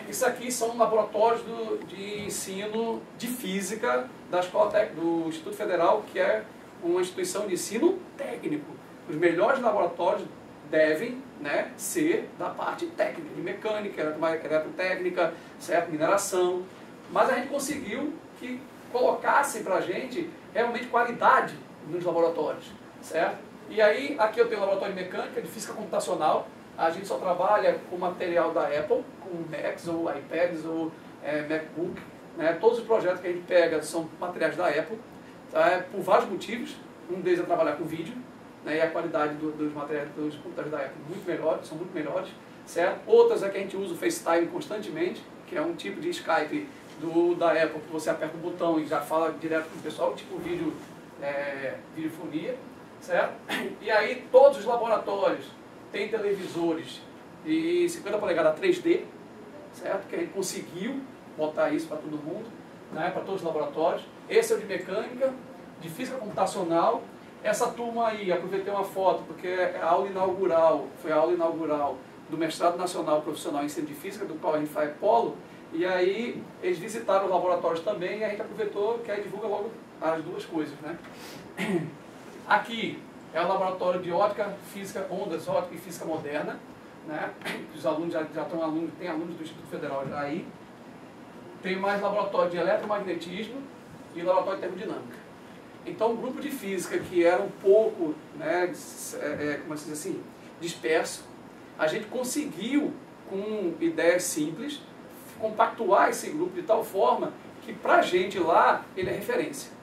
Isso aqui são laboratórios do, de ensino de física da Escola Técnica, do Instituto Federal, que é uma instituição de ensino técnico. Os melhores laboratórios devem né, ser da parte técnica, de mecânica, eletrotécnica, certo? mineração. Mas a gente conseguiu que colocassem para a gente realmente qualidade nos laboratórios, certo? E aí, aqui eu tenho um laboratório de mecânica, de física computacional, a gente só trabalha com material da Apple, com Macs ou iPads ou é, MacBook, né? todos os projetos que a gente pega são materiais da Apple, tá? por vários motivos, um deles é trabalhar com vídeo, né? e a qualidade do, dos materiais dos computadores da Apple muito melhores, são muito melhores, certo? Outras é que a gente usa o FaceTime constantemente, que é um tipo de Skype do, da Apple, que você aperta um botão e já fala direto com o pessoal, tipo vídeo, é, videofonia, certo? E aí todos os laboratórios têm televisores de 50 polegadas 3D, certo? Que a gente conseguiu botar isso para todo mundo, né? para todos os laboratórios. Esse é o de mecânica, de física computacional. Essa turma aí, aproveitei uma foto, porque é a aula inaugural, foi a aula inaugural do mestrado nacional profissional em ensino de física, do qual a gente faz polo, e aí eles visitaram os laboratórios também e a gente aproveitou que aí divulga logo as duas coisas. Né? (clears throat) Aqui é o laboratório de ótica, física, ondas, ótica e física moderna. Né? Os alunos já, já estão alunos, tem alunos do Instituto Federal já aí. Tem mais laboratório de eletromagnetismo e laboratório de termodinâmica. Então, um grupo de física que era um pouco, né, é, é, como se diz assim, disperso, a gente conseguiu, com ideias simples, compactuar esse grupo de tal forma que para a gente lá ele é referência.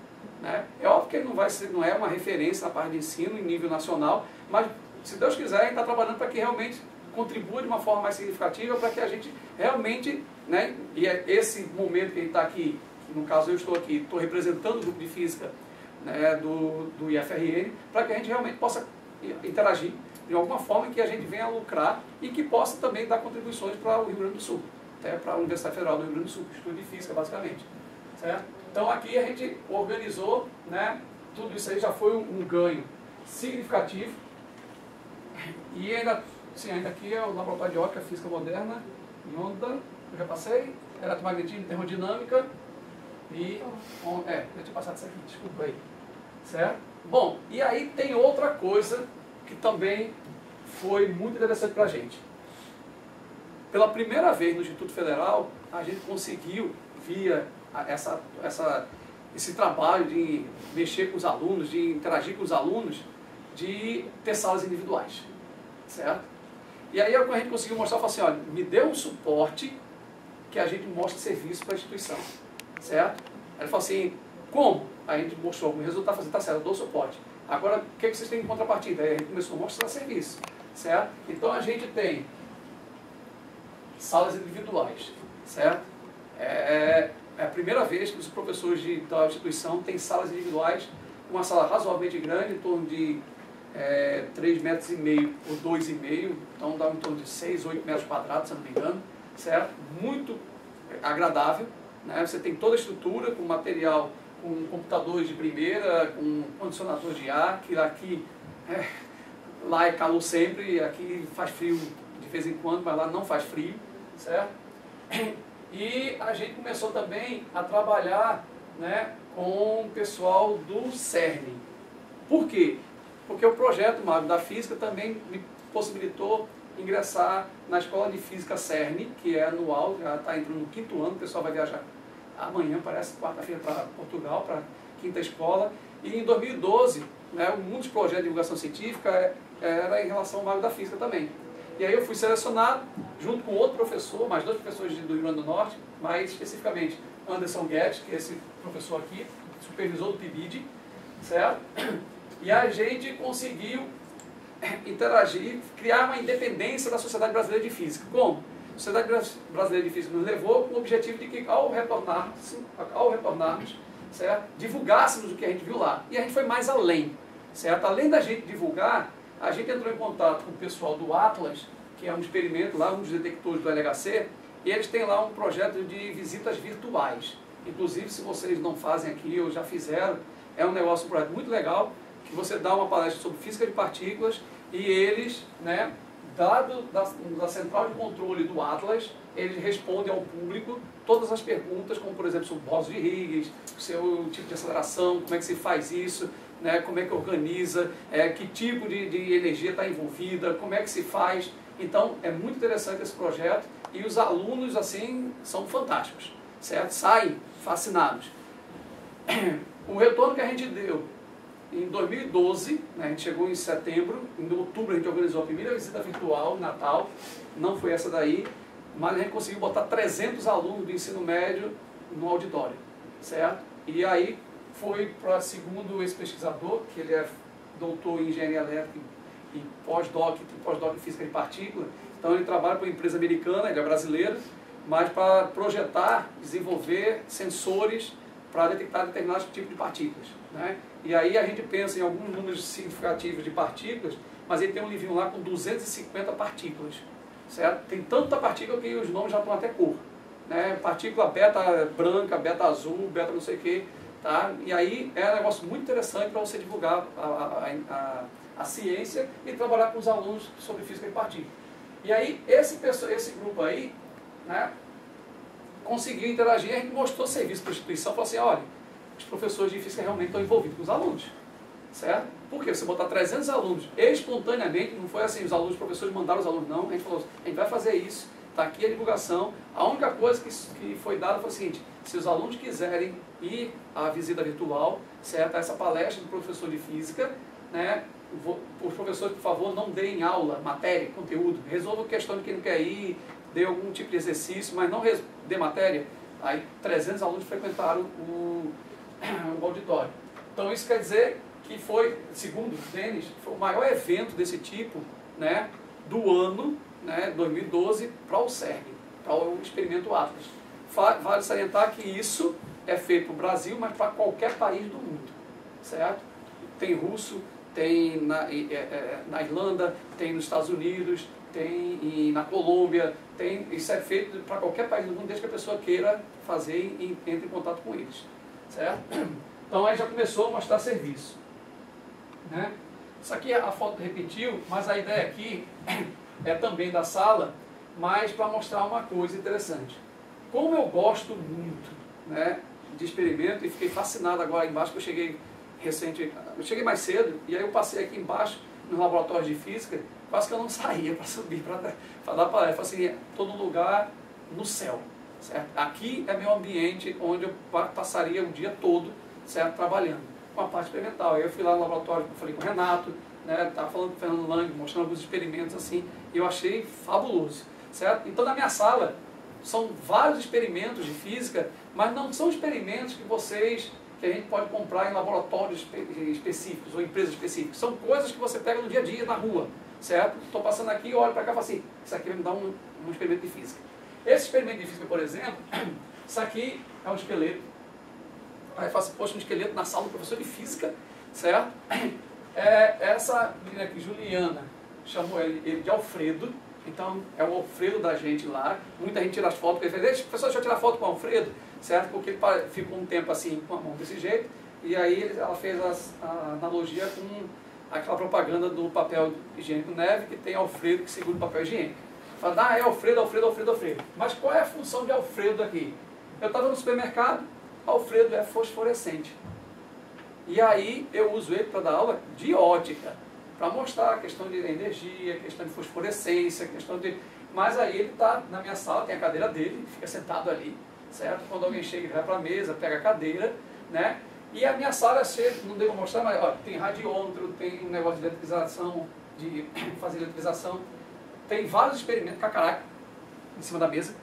Né? É óbvio que ele não, vai ser, não é uma referência na parte de ensino em nível nacional, mas se Deus quiser, gente está trabalhando para que realmente contribua de uma forma mais significativa para que a gente realmente, né, e é esse momento que gente está aqui, no caso eu estou aqui, estou representando o grupo de física né, do, do IFRN, para que a gente realmente possa interagir de alguma forma que a gente venha lucrar e que possa também dar contribuições para o Rio Grande do Sul até para a Universidade Federal do Rio Grande do Sul, estudo de física, basicamente. Certo? Então aqui a gente organizou, né, tudo isso aí já foi um, um ganho significativo. E ainda, sim, ainda aqui é o Laboratório de Ótica Física Moderna, em onda, eu já passei, eletromagnetismo, termodinâmica e... On, é, eu tinha passado isso aqui, desculpa aí. Certo? Bom, e aí tem outra coisa que também foi muito interessante para a gente. Pela primeira vez no Instituto Federal, a gente conseguiu, via essa, essa, esse trabalho de mexer com os alunos, de interagir com os alunos, de ter salas individuais, certo? E aí a gente conseguiu mostrar, falou assim, olha, me dê um suporte que a gente mostre serviço para a instituição, certo? Aí ele falou assim, como? A gente mostrou algum resultado, falou assim, tá certo, eu dou suporte. Agora, o que, é que vocês têm em contrapartida? Aí a gente começou a mostrar serviço, certo? Então a gente tem salas individuais, certo? É, é a primeira vez que os professores de, da instituição têm salas individuais, uma sala razoavelmente grande, em torno de é, 3 metros e meio por 2,5, então dá em torno de 6, 8 metros quadrados, se não me engano, certo? Muito agradável, né? Você tem toda a estrutura com material, com computadores de primeira, com condicionador de ar, que aqui, é, lá é calor sempre, aqui faz frio de vez em quando, mas lá não faz frio certo? E a gente começou também a trabalhar né, com o pessoal do CERN. Por quê? Porque o projeto Mago da Física também me possibilitou ingressar na Escola de Física CERN, que é anual, já está entrando no quinto ano, o pessoal vai viajar amanhã, parece, quarta-feira, para Portugal, para quinta escola. E em 2012, né, um dos projetos de divulgação científica é, era em relação ao Mago da Física também. E aí eu fui selecionado, junto com outro professor, mais dois professores do Rio Grande do Norte, mais especificamente Anderson Guedes, que é esse professor aqui, supervisor do PIBID, certo? E a gente conseguiu interagir, criar uma independência da Sociedade Brasileira de Física. Como? A Sociedade Brasileira de Física nos levou com o objetivo de que, ao retornarmos, ao retornarmos certo? divulgássemos o que a gente viu lá. E a gente foi mais além. Certo? Além da gente divulgar, a gente entrou em contato com o pessoal do Atlas, que é um experimento lá, um dos detectores do LHC, e eles têm lá um projeto de visitas virtuais. Inclusive, se vocês não fazem aqui ou já fizeram, é um negócio, um projeto muito legal, que você dá uma palestra sobre física de partículas e eles, né, dado da, da central de controle do Atlas, eles respondem ao público todas as perguntas, como por exemplo sobre bóson de Higgs, seu tipo de aceleração, como é que se faz isso, né, como é que organiza, é, que tipo de, de energia está envolvida, como é que se faz. Então é muito interessante esse projeto e os alunos assim são fantásticos, certo? Saem fascinados. (clears throat) O retorno que a gente deu em 2012, né, a gente chegou em setembro, em outubro a gente organizou a primeira visita virtual, Natal, não foi essa daí, mas a gente conseguiu botar 300 alunos do ensino médio no auditório, certo? E aí foi para, segundo esse pesquisador, que ele é doutor em engenharia elétrica e pós-doc, pós-doc em física de partícula, então ele trabalha para uma empresa americana, ele é brasileiro, mas para projetar, desenvolver sensores para detectar determinados tipos de partículas. Né? E aí a gente pensa em alguns números significativos de partículas, mas ele tem um livrinho lá com 250 partículas. Certo? Tem tanta partícula que os nomes já estão até cor. Né? Partícula beta branca, beta azul, beta não sei o quê. Tá? E aí é um negócio muito interessante para você divulgar a, a, a, a, ciência e trabalhar com os alunos sobre física de partículas. E aí esse, esse grupo aí né, conseguiu interagir, a gente mostrou serviço para a instituição, falou assim, olha, os professores de física realmente estão envolvidos com os alunos. Certo? Porque você botar 300 alunos espontaneamente, não foi assim, os alunos, os professores mandaram os alunos, não. A gente falou, a gente vai fazer isso, está aqui a divulgação. A única coisa que, que foi dada foi o seguinte, se os alunos quiserem ir à visita virtual, certo? essa palestra do professor de física, né? os professores, por favor, não deem aula, matéria, conteúdo. Resolva a questão de quem não quer ir, dê algum tipo de exercício, mas não dê matéria. Aí 300 alunos frequentaram o, (clears throat) o auditório. Então isso quer dizer que foi, segundo o Denis, foi o maior evento desse tipo né, do ano, né, 2012, para o CERN, para o experimento Atlas. Vale salientar que isso é feito para o Brasil, mas para qualquer país do mundo, certo? Tem russo, tem na, é, é, na Irlanda, tem nos Estados Unidos, tem na Colômbia, tem, isso é feito para qualquer país do mundo, desde que a pessoa queira fazer e entre em contato com eles. Certo? (clears throat) Então aí já começou a mostrar serviço. Né? Isso aqui a foto repetiu, mas a ideia aqui (clears throat) é também da sala, mas para mostrar uma coisa interessante. Como eu gosto muito né, de experimento e fiquei fascinado agora embaixo, que eu cheguei recente, eu cheguei mais cedo, e aí eu passei aqui embaixo no laboratório de física, quase que eu não (laughs) saía para subir, para dar palestra. Assim, todo lugar no céu. Certo? Aqui é meu ambiente onde eu passaria o dia todo certo? trabalhando com a parte experimental. Aí eu fui lá no laboratório, falei com o Renato, né? estava falando com o Fernando Lang, mostrando alguns experimentos assim, e eu achei fabuloso. Certo? Então na minha sala são vários experimentos de física, mas não são experimentos que vocês que a gente pode comprar em laboratórios específicos ou empresas específicas. São coisas que você pega no dia a dia, na rua, certo? Estou passando aqui, olho para cá e falo assim, isso aqui vai me dar um, um experimento de física. Esse experimento de física, por exemplo, (clears throat) isso aqui é um esqueleto. Aí assim, poxa, um esqueleto na sala do professor de física, certo? (clears throat) É, essa menina aqui, Juliana, chamou ele, ele de Alfredo, então é o Alfredo da gente lá. Muita gente tira as fotos, ele fala, professor, deixa eu tirar foto com o Alfredo certo? Porque ele ficou um tempo assim com a mão desse jeito, e aí ela fez a analogia com aquela propaganda do papel higiênico neve, que tem Alfredo que segura o papel higiênico. Fala, ah, é Alfredo, Alfredo, Alfredo, Alfredo. Mas qual é a função de Alfredo aqui? Eu estava no supermercado, Alfredo é fosforescente. E aí eu uso ele para dar aula de ótica, para mostrar a questão de energia, a questão de fosforescência, a questão de... Mas aí ele está na minha sala, tem a cadeira dele, fica sentado ali certo? Quando alguém chega, ele vai para a mesa, pega a cadeira, né? E a minha sala é cheia, não devo mostrar, mas ó, tem radiômetro, tem um negócio de eletrização, de (coughs) fazer eletrização, tem vários experimentos, cacaraca, em cima da mesa,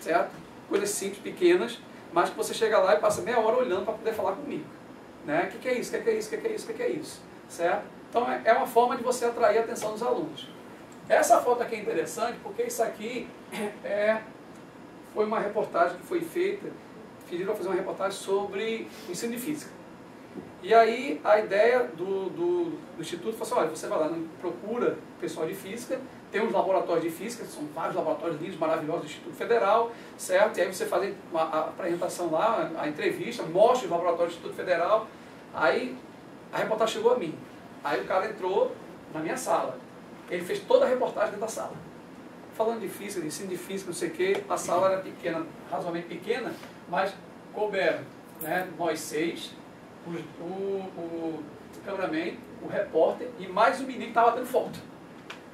certo? Coisas simples, pequenas, mas que você chega lá e passa meia hora olhando para poder falar comigo. Né? O que, que é isso? O que, que é isso? O que, que é isso? O que, que é isso? certo? Então é, é uma forma de você atrair a atenção dos alunos. Essa foto aqui é interessante porque isso aqui (coughs) é, foi uma reportagem que foi feita, pediram fazer uma reportagem sobre ensino de física. E aí a ideia do, do, do Instituto foi assim, olha, você vai lá, procura pessoal de física, tem uns laboratórios de física, são vários laboratórios lindos, maravilhosos do Instituto Federal, certo? E aí você faz a apresentação lá, a entrevista, mostra os laboratórios do Instituto Federal, aí a reportagem chegou a mim. Aí o cara entrou na minha sala. Ele fez toda a reportagem dentro da sala. Falando de física, de ensino de física, não sei o quê, a sala era pequena, razoavelmente pequena, mas couberam né, nós seis, o, o, o cameraman, o repórter e mais um menino que estava dando foto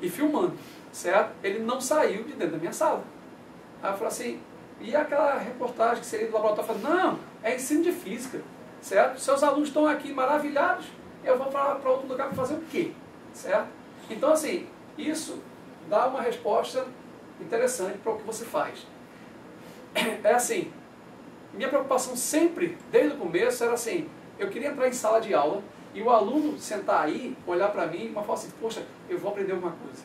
e filmando, certo? Ele não saiu de dentro da minha sala. Aí eu falei assim, e aquela reportagem que seria do laboratório? Eu falei, não, é ensino de física, certo? Seus alunos estão aqui maravilhados, eu vou para outro lugar para fazer o quê? Certo? Então, assim, isso dá uma resposta interessante para o que você faz. É assim, minha preocupação sempre, desde o começo, era assim, eu queria entrar em sala de aula e o aluno sentar aí, olhar para mim e falar assim, poxa, eu vou aprender alguma coisa.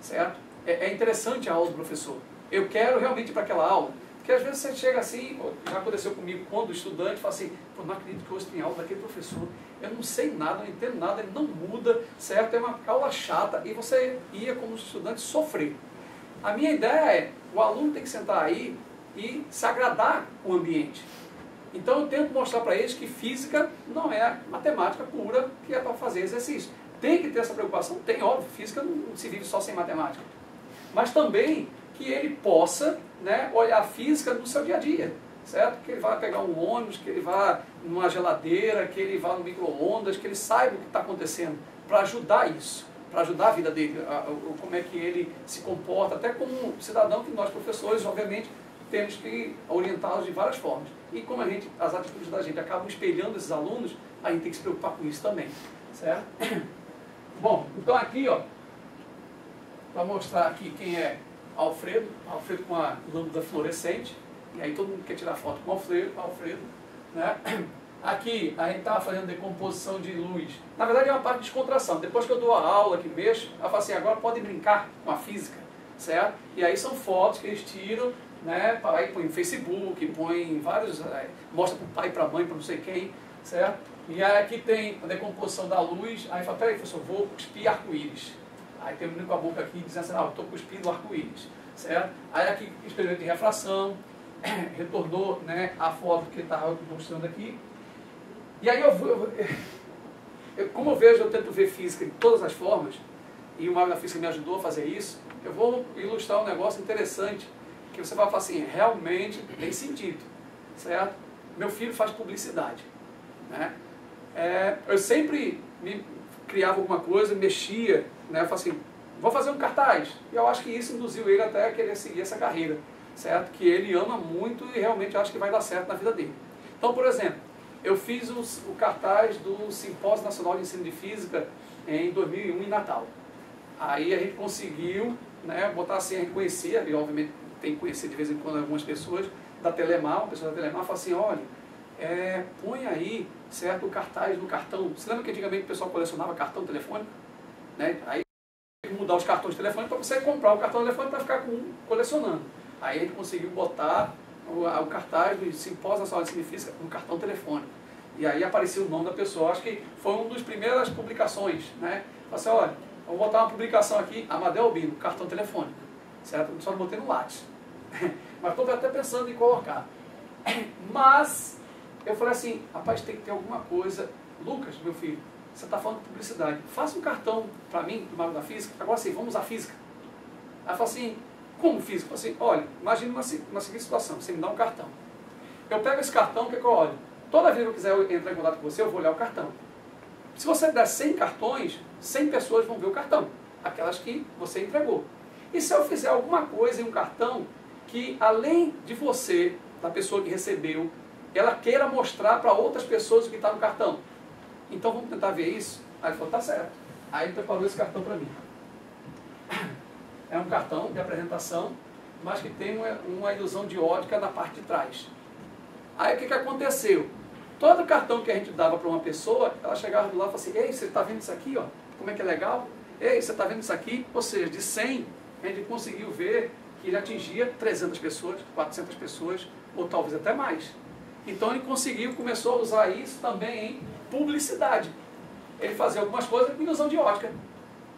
Certo? É, é interessante a aula do professor. Eu quero realmente para aquela aula. Porque às vezes você chega assim, já aconteceu comigo quando estudante, fala assim, pô, não acredito que hoje tem aula daquele professor. Eu não sei nada, não entendo nada, ele não muda, certo? É uma aula chata. E você ia, como estudante, sofrer. A minha ideia é, o aluno tem que sentar aí e se agradar o ambiente. Então eu tento mostrar para eles que física não é matemática pura que é para fazer exercício. Tem que ter essa preocupação? Tem, óbvio, física não se vive só sem matemática. Mas também que ele possa né, olhar a física no seu dia a dia, certo? Que ele vá pegar um ônibus, que ele vá numa geladeira, que ele vá no micro-ondas, que ele saiba o que está acontecendo, para ajudar isso, para ajudar a vida dele, a, a, como é que ele se comporta, até como cidadão que nós professores, obviamente, temos que orientá-los de várias formas. E como a gente, as atitudes da gente acabam espelhando esses alunos, a gente tem que se preocupar com isso também. Certo? (coughs) Bom, então aqui, ó, para mostrar aqui quem é Alfredo, Alfredo com a lâmpada fluorescente, e aí todo mundo quer tirar foto com Alfredo, Alfredo né? (clears throat) Aqui a gente estava fazendo decomposição de luz. Na verdade é uma parte de descontração. Depois que eu dou a aula, que mexo, eu falo assim, agora podem brincar com a física, certo? E aí são fotos que eles tiram né? Aí põe no Facebook, põe vários, é, mostra para o pai, para a mãe, para não sei quem, certo? E aí aqui tem a decomposição da luz, aí fala, peraí, professor, vou cuspir arco-íris. Aí menino com a boca aqui dizendo assim, ah, eu estou cuspindo arco-íris, certo? Aí aqui, experimento de refração, (clears throat) retornou né, a foto que estava mostrando aqui. E aí eu, vou, (laughs) eu, como eu vejo, eu tento ver física de todas as formas, e o Mário da Física me ajudou a fazer isso, eu vou ilustrar um negócio interessante que você vai falar assim, realmente tem sentido, certo? Meu filho faz publicidade, né? É, eu sempre me criava alguma coisa, mexia, né? Eu assim, vou fazer um cartaz. E eu acho que isso induziu ele até a querer seguir essa carreira, certo? Que ele ama muito e realmente acho que vai dar certo na vida dele. Então, por exemplo, eu fiz os, o cartaz do Simpósio Nacional de Ensino de Física em 2001 em Natal. Aí a gente conseguiu né, botar assim, a gente conhecia, e obviamente tem que conhecer de vez em quando algumas pessoas da Telemar, uma pessoa da Telemar fala assim, olha, é, põe aí, certo, o cartaz do cartão. Você lembra que antigamente o pessoal colecionava cartão telefônico? Né? Aí mudar os cartões de telefone para você comprar o cartão de telefone para ficar com, colecionando. Aí ele conseguiu botar o, o cartaz do Simpósio Nacional de Científica no cartão telefônico. E aí apareceu o nome da pessoa. Acho que foi uma das primeiras publicações. Né? Falei assim, olha, vou botar uma publicação aqui, Amadeu Albino, cartão telefônico. Certo? Só não botei no lápis. (laughs) Mas estou até pensando em colocar. (clears throat) Mas eu falei assim, rapaz, tem que ter alguma coisa. Lucas, meu filho, você está falando de publicidade. Faça um cartão para mim, do Mago da Física. Agora sim, vamos à física. Eu falei assim, como física? Assim, olha, imagine uma, uma seguinte situação, você me dá um cartão. Eu pego esse cartão, o que, é que eu olho? Toda vez que eu quiser entrar em contato com você, eu vou olhar o cartão. Se você der 100 cartões, 100 pessoas vão ver o cartão. Aquelas que você entregou. E se eu fizer alguma coisa em um cartão que, além de você, da pessoa que recebeu, ela queira mostrar para outras pessoas o que está no cartão? Então vamos tentar ver isso? Aí ele falou, tá certo. Aí ele preparou esse cartão para mim. (clears throat) É um cartão de apresentação, mas que tem uma, uma ilusão de ótica na parte de trás. Aí o que, que aconteceu? Todo cartão que a gente dava para uma pessoa, ela chegava do lado e falava assim, ei, você está vendo isso aqui, ó? Como é que é legal? Ei, você está vendo isso aqui? Ou seja, de 100, a gente conseguiu ver que ele atingia 300 pessoas, 400 pessoas, ou talvez até mais. Então ele conseguiu, começou a usar isso também em publicidade. Ele fazia algumas coisas com ilusão de ótica.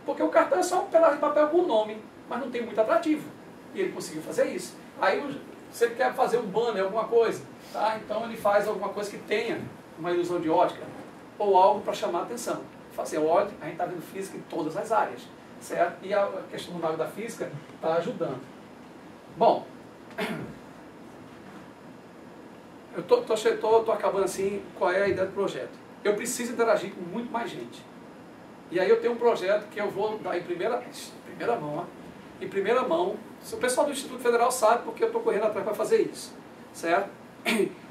Porque o cartão é só um pedaço de papel com nome, mas não tem muito atrativo. E ele conseguiu fazer isso. Aí você quer fazer um banner, alguma coisa, tá? então ele faz alguma coisa que tenha uma ilusão de ótica, ou algo para chamar a atenção. Fala assim, a gente está vendo física em todas as áreas, certo? E a questão do mago da física está ajudando. Bom, (clears throat) eu tô, tô, tô, tô acabando assim, qual é a ideia do projeto? Eu preciso interagir com muito mais gente. E aí eu tenho um projeto que eu vou dar em primeira, primeira mão, em primeira mão. O pessoal do Instituto Federal sabe porque eu estou correndo atrás para fazer isso, certo?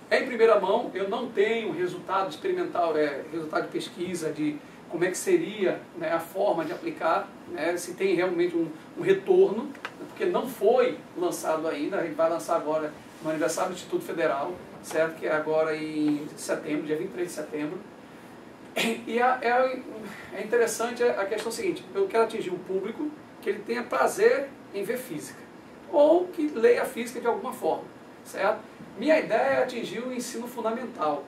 É (clears throat) em primeira mão, eu não tenho resultado experimental, é, resultado de pesquisa, de como é que seria né, a forma de aplicar, né, se tem realmente um, um retorno, porque não foi lançado ainda, a gente vai lançar agora no aniversário do Instituto Federal, certo? Que é agora em setembro, dia 23 de setembro. E é, é, é interessante a questão seguinte, eu quero atingir um público que ele tenha prazer em ver física, ou que leia física de alguma forma, certo? Minha ideia é atingir o ensino fundamental,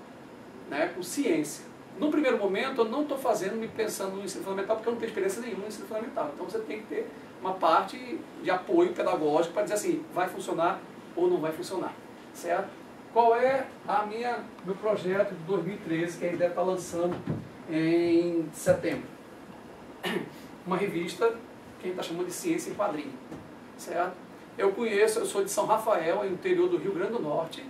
né, com ciência. No primeiro momento, eu não estou fazendo me pensando no ensino fundamental, porque eu não tenho experiência nenhuma no ensino fundamental. Então você tem que ter uma parte de apoio pedagógico para dizer assim, vai funcionar ou não vai funcionar, certo? Qual é a minha, meu projeto de 2013, que a ideia está lançando em setembro? (coughs) Uma revista que a gente está chamando de Ciência em Quadrinho, certo? Eu conheço, eu sou de São Rafael, interior do Rio Grande do Norte,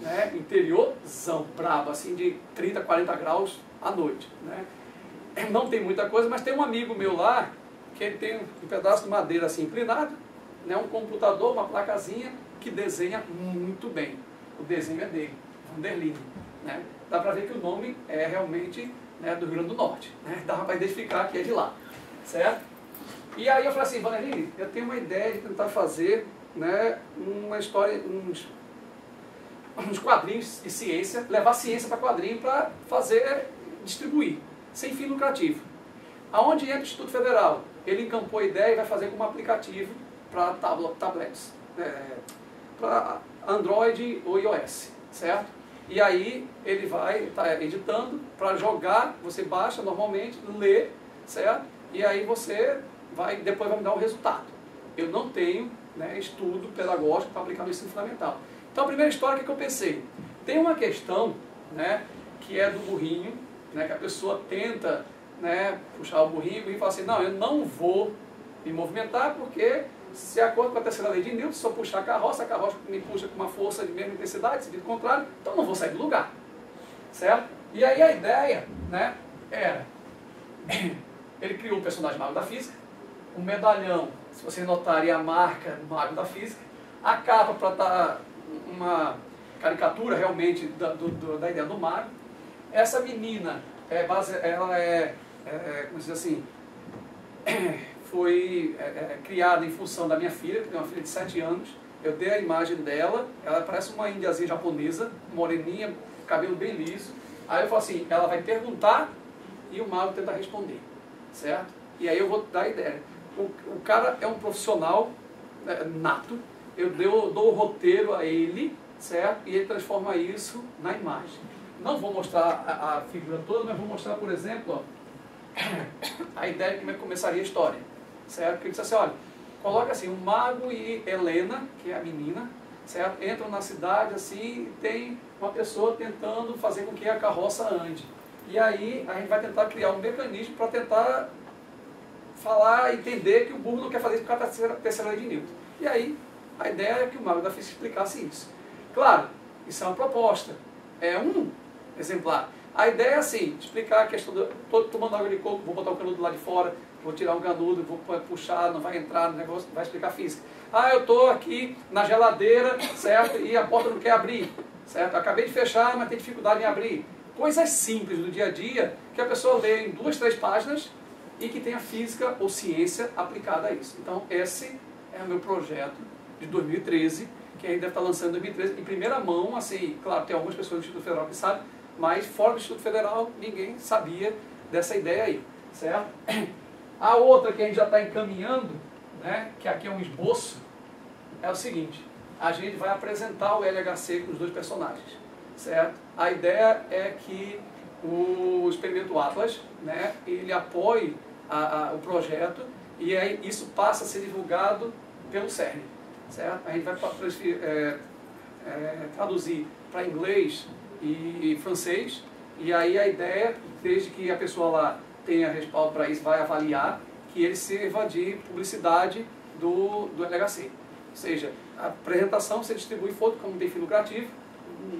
né? interiorzão, brabo, assim, de 30, 40 graus à noite, né? Não tem muita coisa, mas tem um amigo meu lá, que ele tem um pedaço de madeira assim inclinado, né? um computador, uma placazinha, que desenha muito bem o desenho é dele, Vanderlini. Né? Dá para ver que o nome é realmente né, do Rio Grande do Norte. Né? Dá para identificar que é de lá. Certo? E aí eu falei assim, Vanderlini, eu tenho uma ideia de tentar fazer né, uma história, uns, uns quadrinhos de ciência, levar ciência para quadrinho para fazer, distribuir, sem fim lucrativo. Aonde entra o Instituto Federal? Ele encampou a ideia e vai fazer como aplicativo para tablets, é, para Android ou iOS, certo? E aí ele vai tá editando para jogar, você baixa normalmente, lê, certo? E aí você vai, depois vai me dar o resultado. Eu não tenho né, estudo pedagógico para aplicar no ensino fundamental. Então a primeira história que eu pensei, tem uma questão né, que é do burrinho, né, que a pessoa tenta né, puxar o burrinho e fala assim, não, eu não vou me movimentar porque se acordo com a terceira lei de Newton, se eu puxar a carroça, a carroça me puxa com uma força de mesma intensidade, sentido contrário, então não vou sair do lugar. Certo? E aí a ideia né, era, (clears throat) ele criou o personagem mago da física, o medalhão, se vocês notarem a marca do mago da física, a capa para dar uma caricatura realmente da, do, da ideia do mago. Essa menina, é base, ela é, é, é como se diz assim, (clears throat) foi é, é, criada em função da minha filha, que tem uma filha de 7 anos. Eu dei a imagem dela, ela parece uma indiazinha japonesa, moreninha, cabelo bem liso. Aí eu falo assim, ela vai perguntar e o mago tenta responder, certo? E aí eu vou dar a ideia. O, o cara é um profissional é, nato, eu dou, dou o roteiro a ele, certo? E ele transforma isso na imagem. Não vou mostrar a, a figura toda, mas vou mostrar, por exemplo, ó, (coughs) a ideia de como é começaria a história certo? Porque ele disse assim, olha, coloca assim, o mago e Helena, que é a menina, certo? Entram na cidade assim e tem uma pessoa tentando fazer com que a carroça ande. E aí a gente vai tentar criar um mecanismo para tentar falar, entender que o burro não quer fazer isso por causa da terceira lei de Newton. E aí a ideia é que o mago da física explicasse isso. Claro, isso é uma proposta, é um exemplar. A ideia é assim, explicar a questão do. Estou tomando água de coco, vou botar o canudo lá de fora, vou tirar um canudo, vou puxar, não vai entrar no negócio, vai explicar física. Ah, eu estou aqui na geladeira, certo? E a porta não quer abrir, certo? Acabei de fechar, mas tem dificuldade em abrir. Coisas simples do dia a dia que a pessoa lê em duas, três páginas e que tenha física ou ciência aplicada a isso. Então, esse é o meu projeto de 2013, que ainda está lançando em 2013, em primeira mão, assim, claro, tem algumas pessoas do Instituto Federal que sabem, mas fora do Instituto Federal ninguém sabia dessa ideia aí, certo? A outra que a gente já está encaminhando, né, que aqui é um esboço, é o seguinte, a gente vai apresentar o LHC com os dois personagens, certo? A ideia é que o experimento Atlas, né, ele apoie a, a, o projeto e aí isso passa a ser divulgado pelo CERN, certo? A gente vai é, é, traduzir para inglês e francês, e aí a ideia, desde que a pessoa lá tenha respaldo para isso, vai avaliar que ele sirva de publicidade do, do LHC. Ou seja, a apresentação se distribui foto como tem fim lucrativo,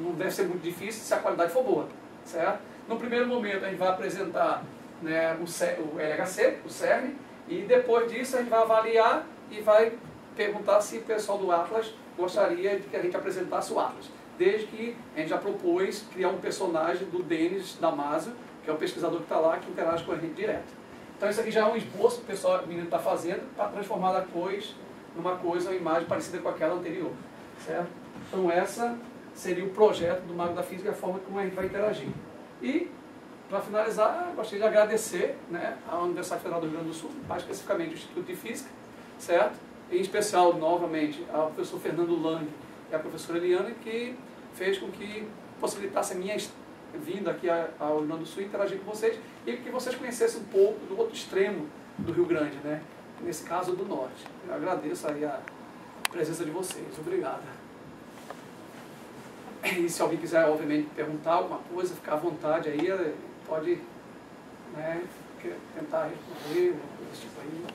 não deve ser muito difícil se a qualidade for boa, certo? No primeiro momento a gente vai apresentar né, o, o LHC, o CERN, e depois disso a gente vai avaliar e vai perguntar se o pessoal do Atlas gostaria de que a gente apresentasse o Atlas. Desde que a gente já propôs criar um personagem do Denis Damasio, que é o pesquisador que está lá, que interage com a gente direto. Então isso aqui já é um esboço que o pessoal, o menino está fazendo para transformar depois numa coisa, uma imagem parecida com aquela anterior. Certo? Então essa seria o projeto do Mago da Física, a forma como a gente vai interagir. E, para finalizar, gostaria de agradecer né, à Universidade Federal do Rio Grande do Sul, mais especificamente o Instituto de Física, certo? em especial, novamente, ao professor Fernando Lang e à professora Eliane, que fez com que possibilitasse a minha vinda aqui ao Rio Grande do Sul interagir com vocês e que vocês conhecessem um pouco do outro extremo do Rio Grande, né? nesse caso do Norte. Eu agradeço aí a presença de vocês. Obrigado. E se alguém quiser, obviamente, perguntar alguma coisa, ficar à vontade aí, pode né, tentar responder, coisa desse tipo aí.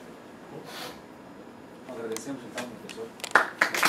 Agradecemos então, professor.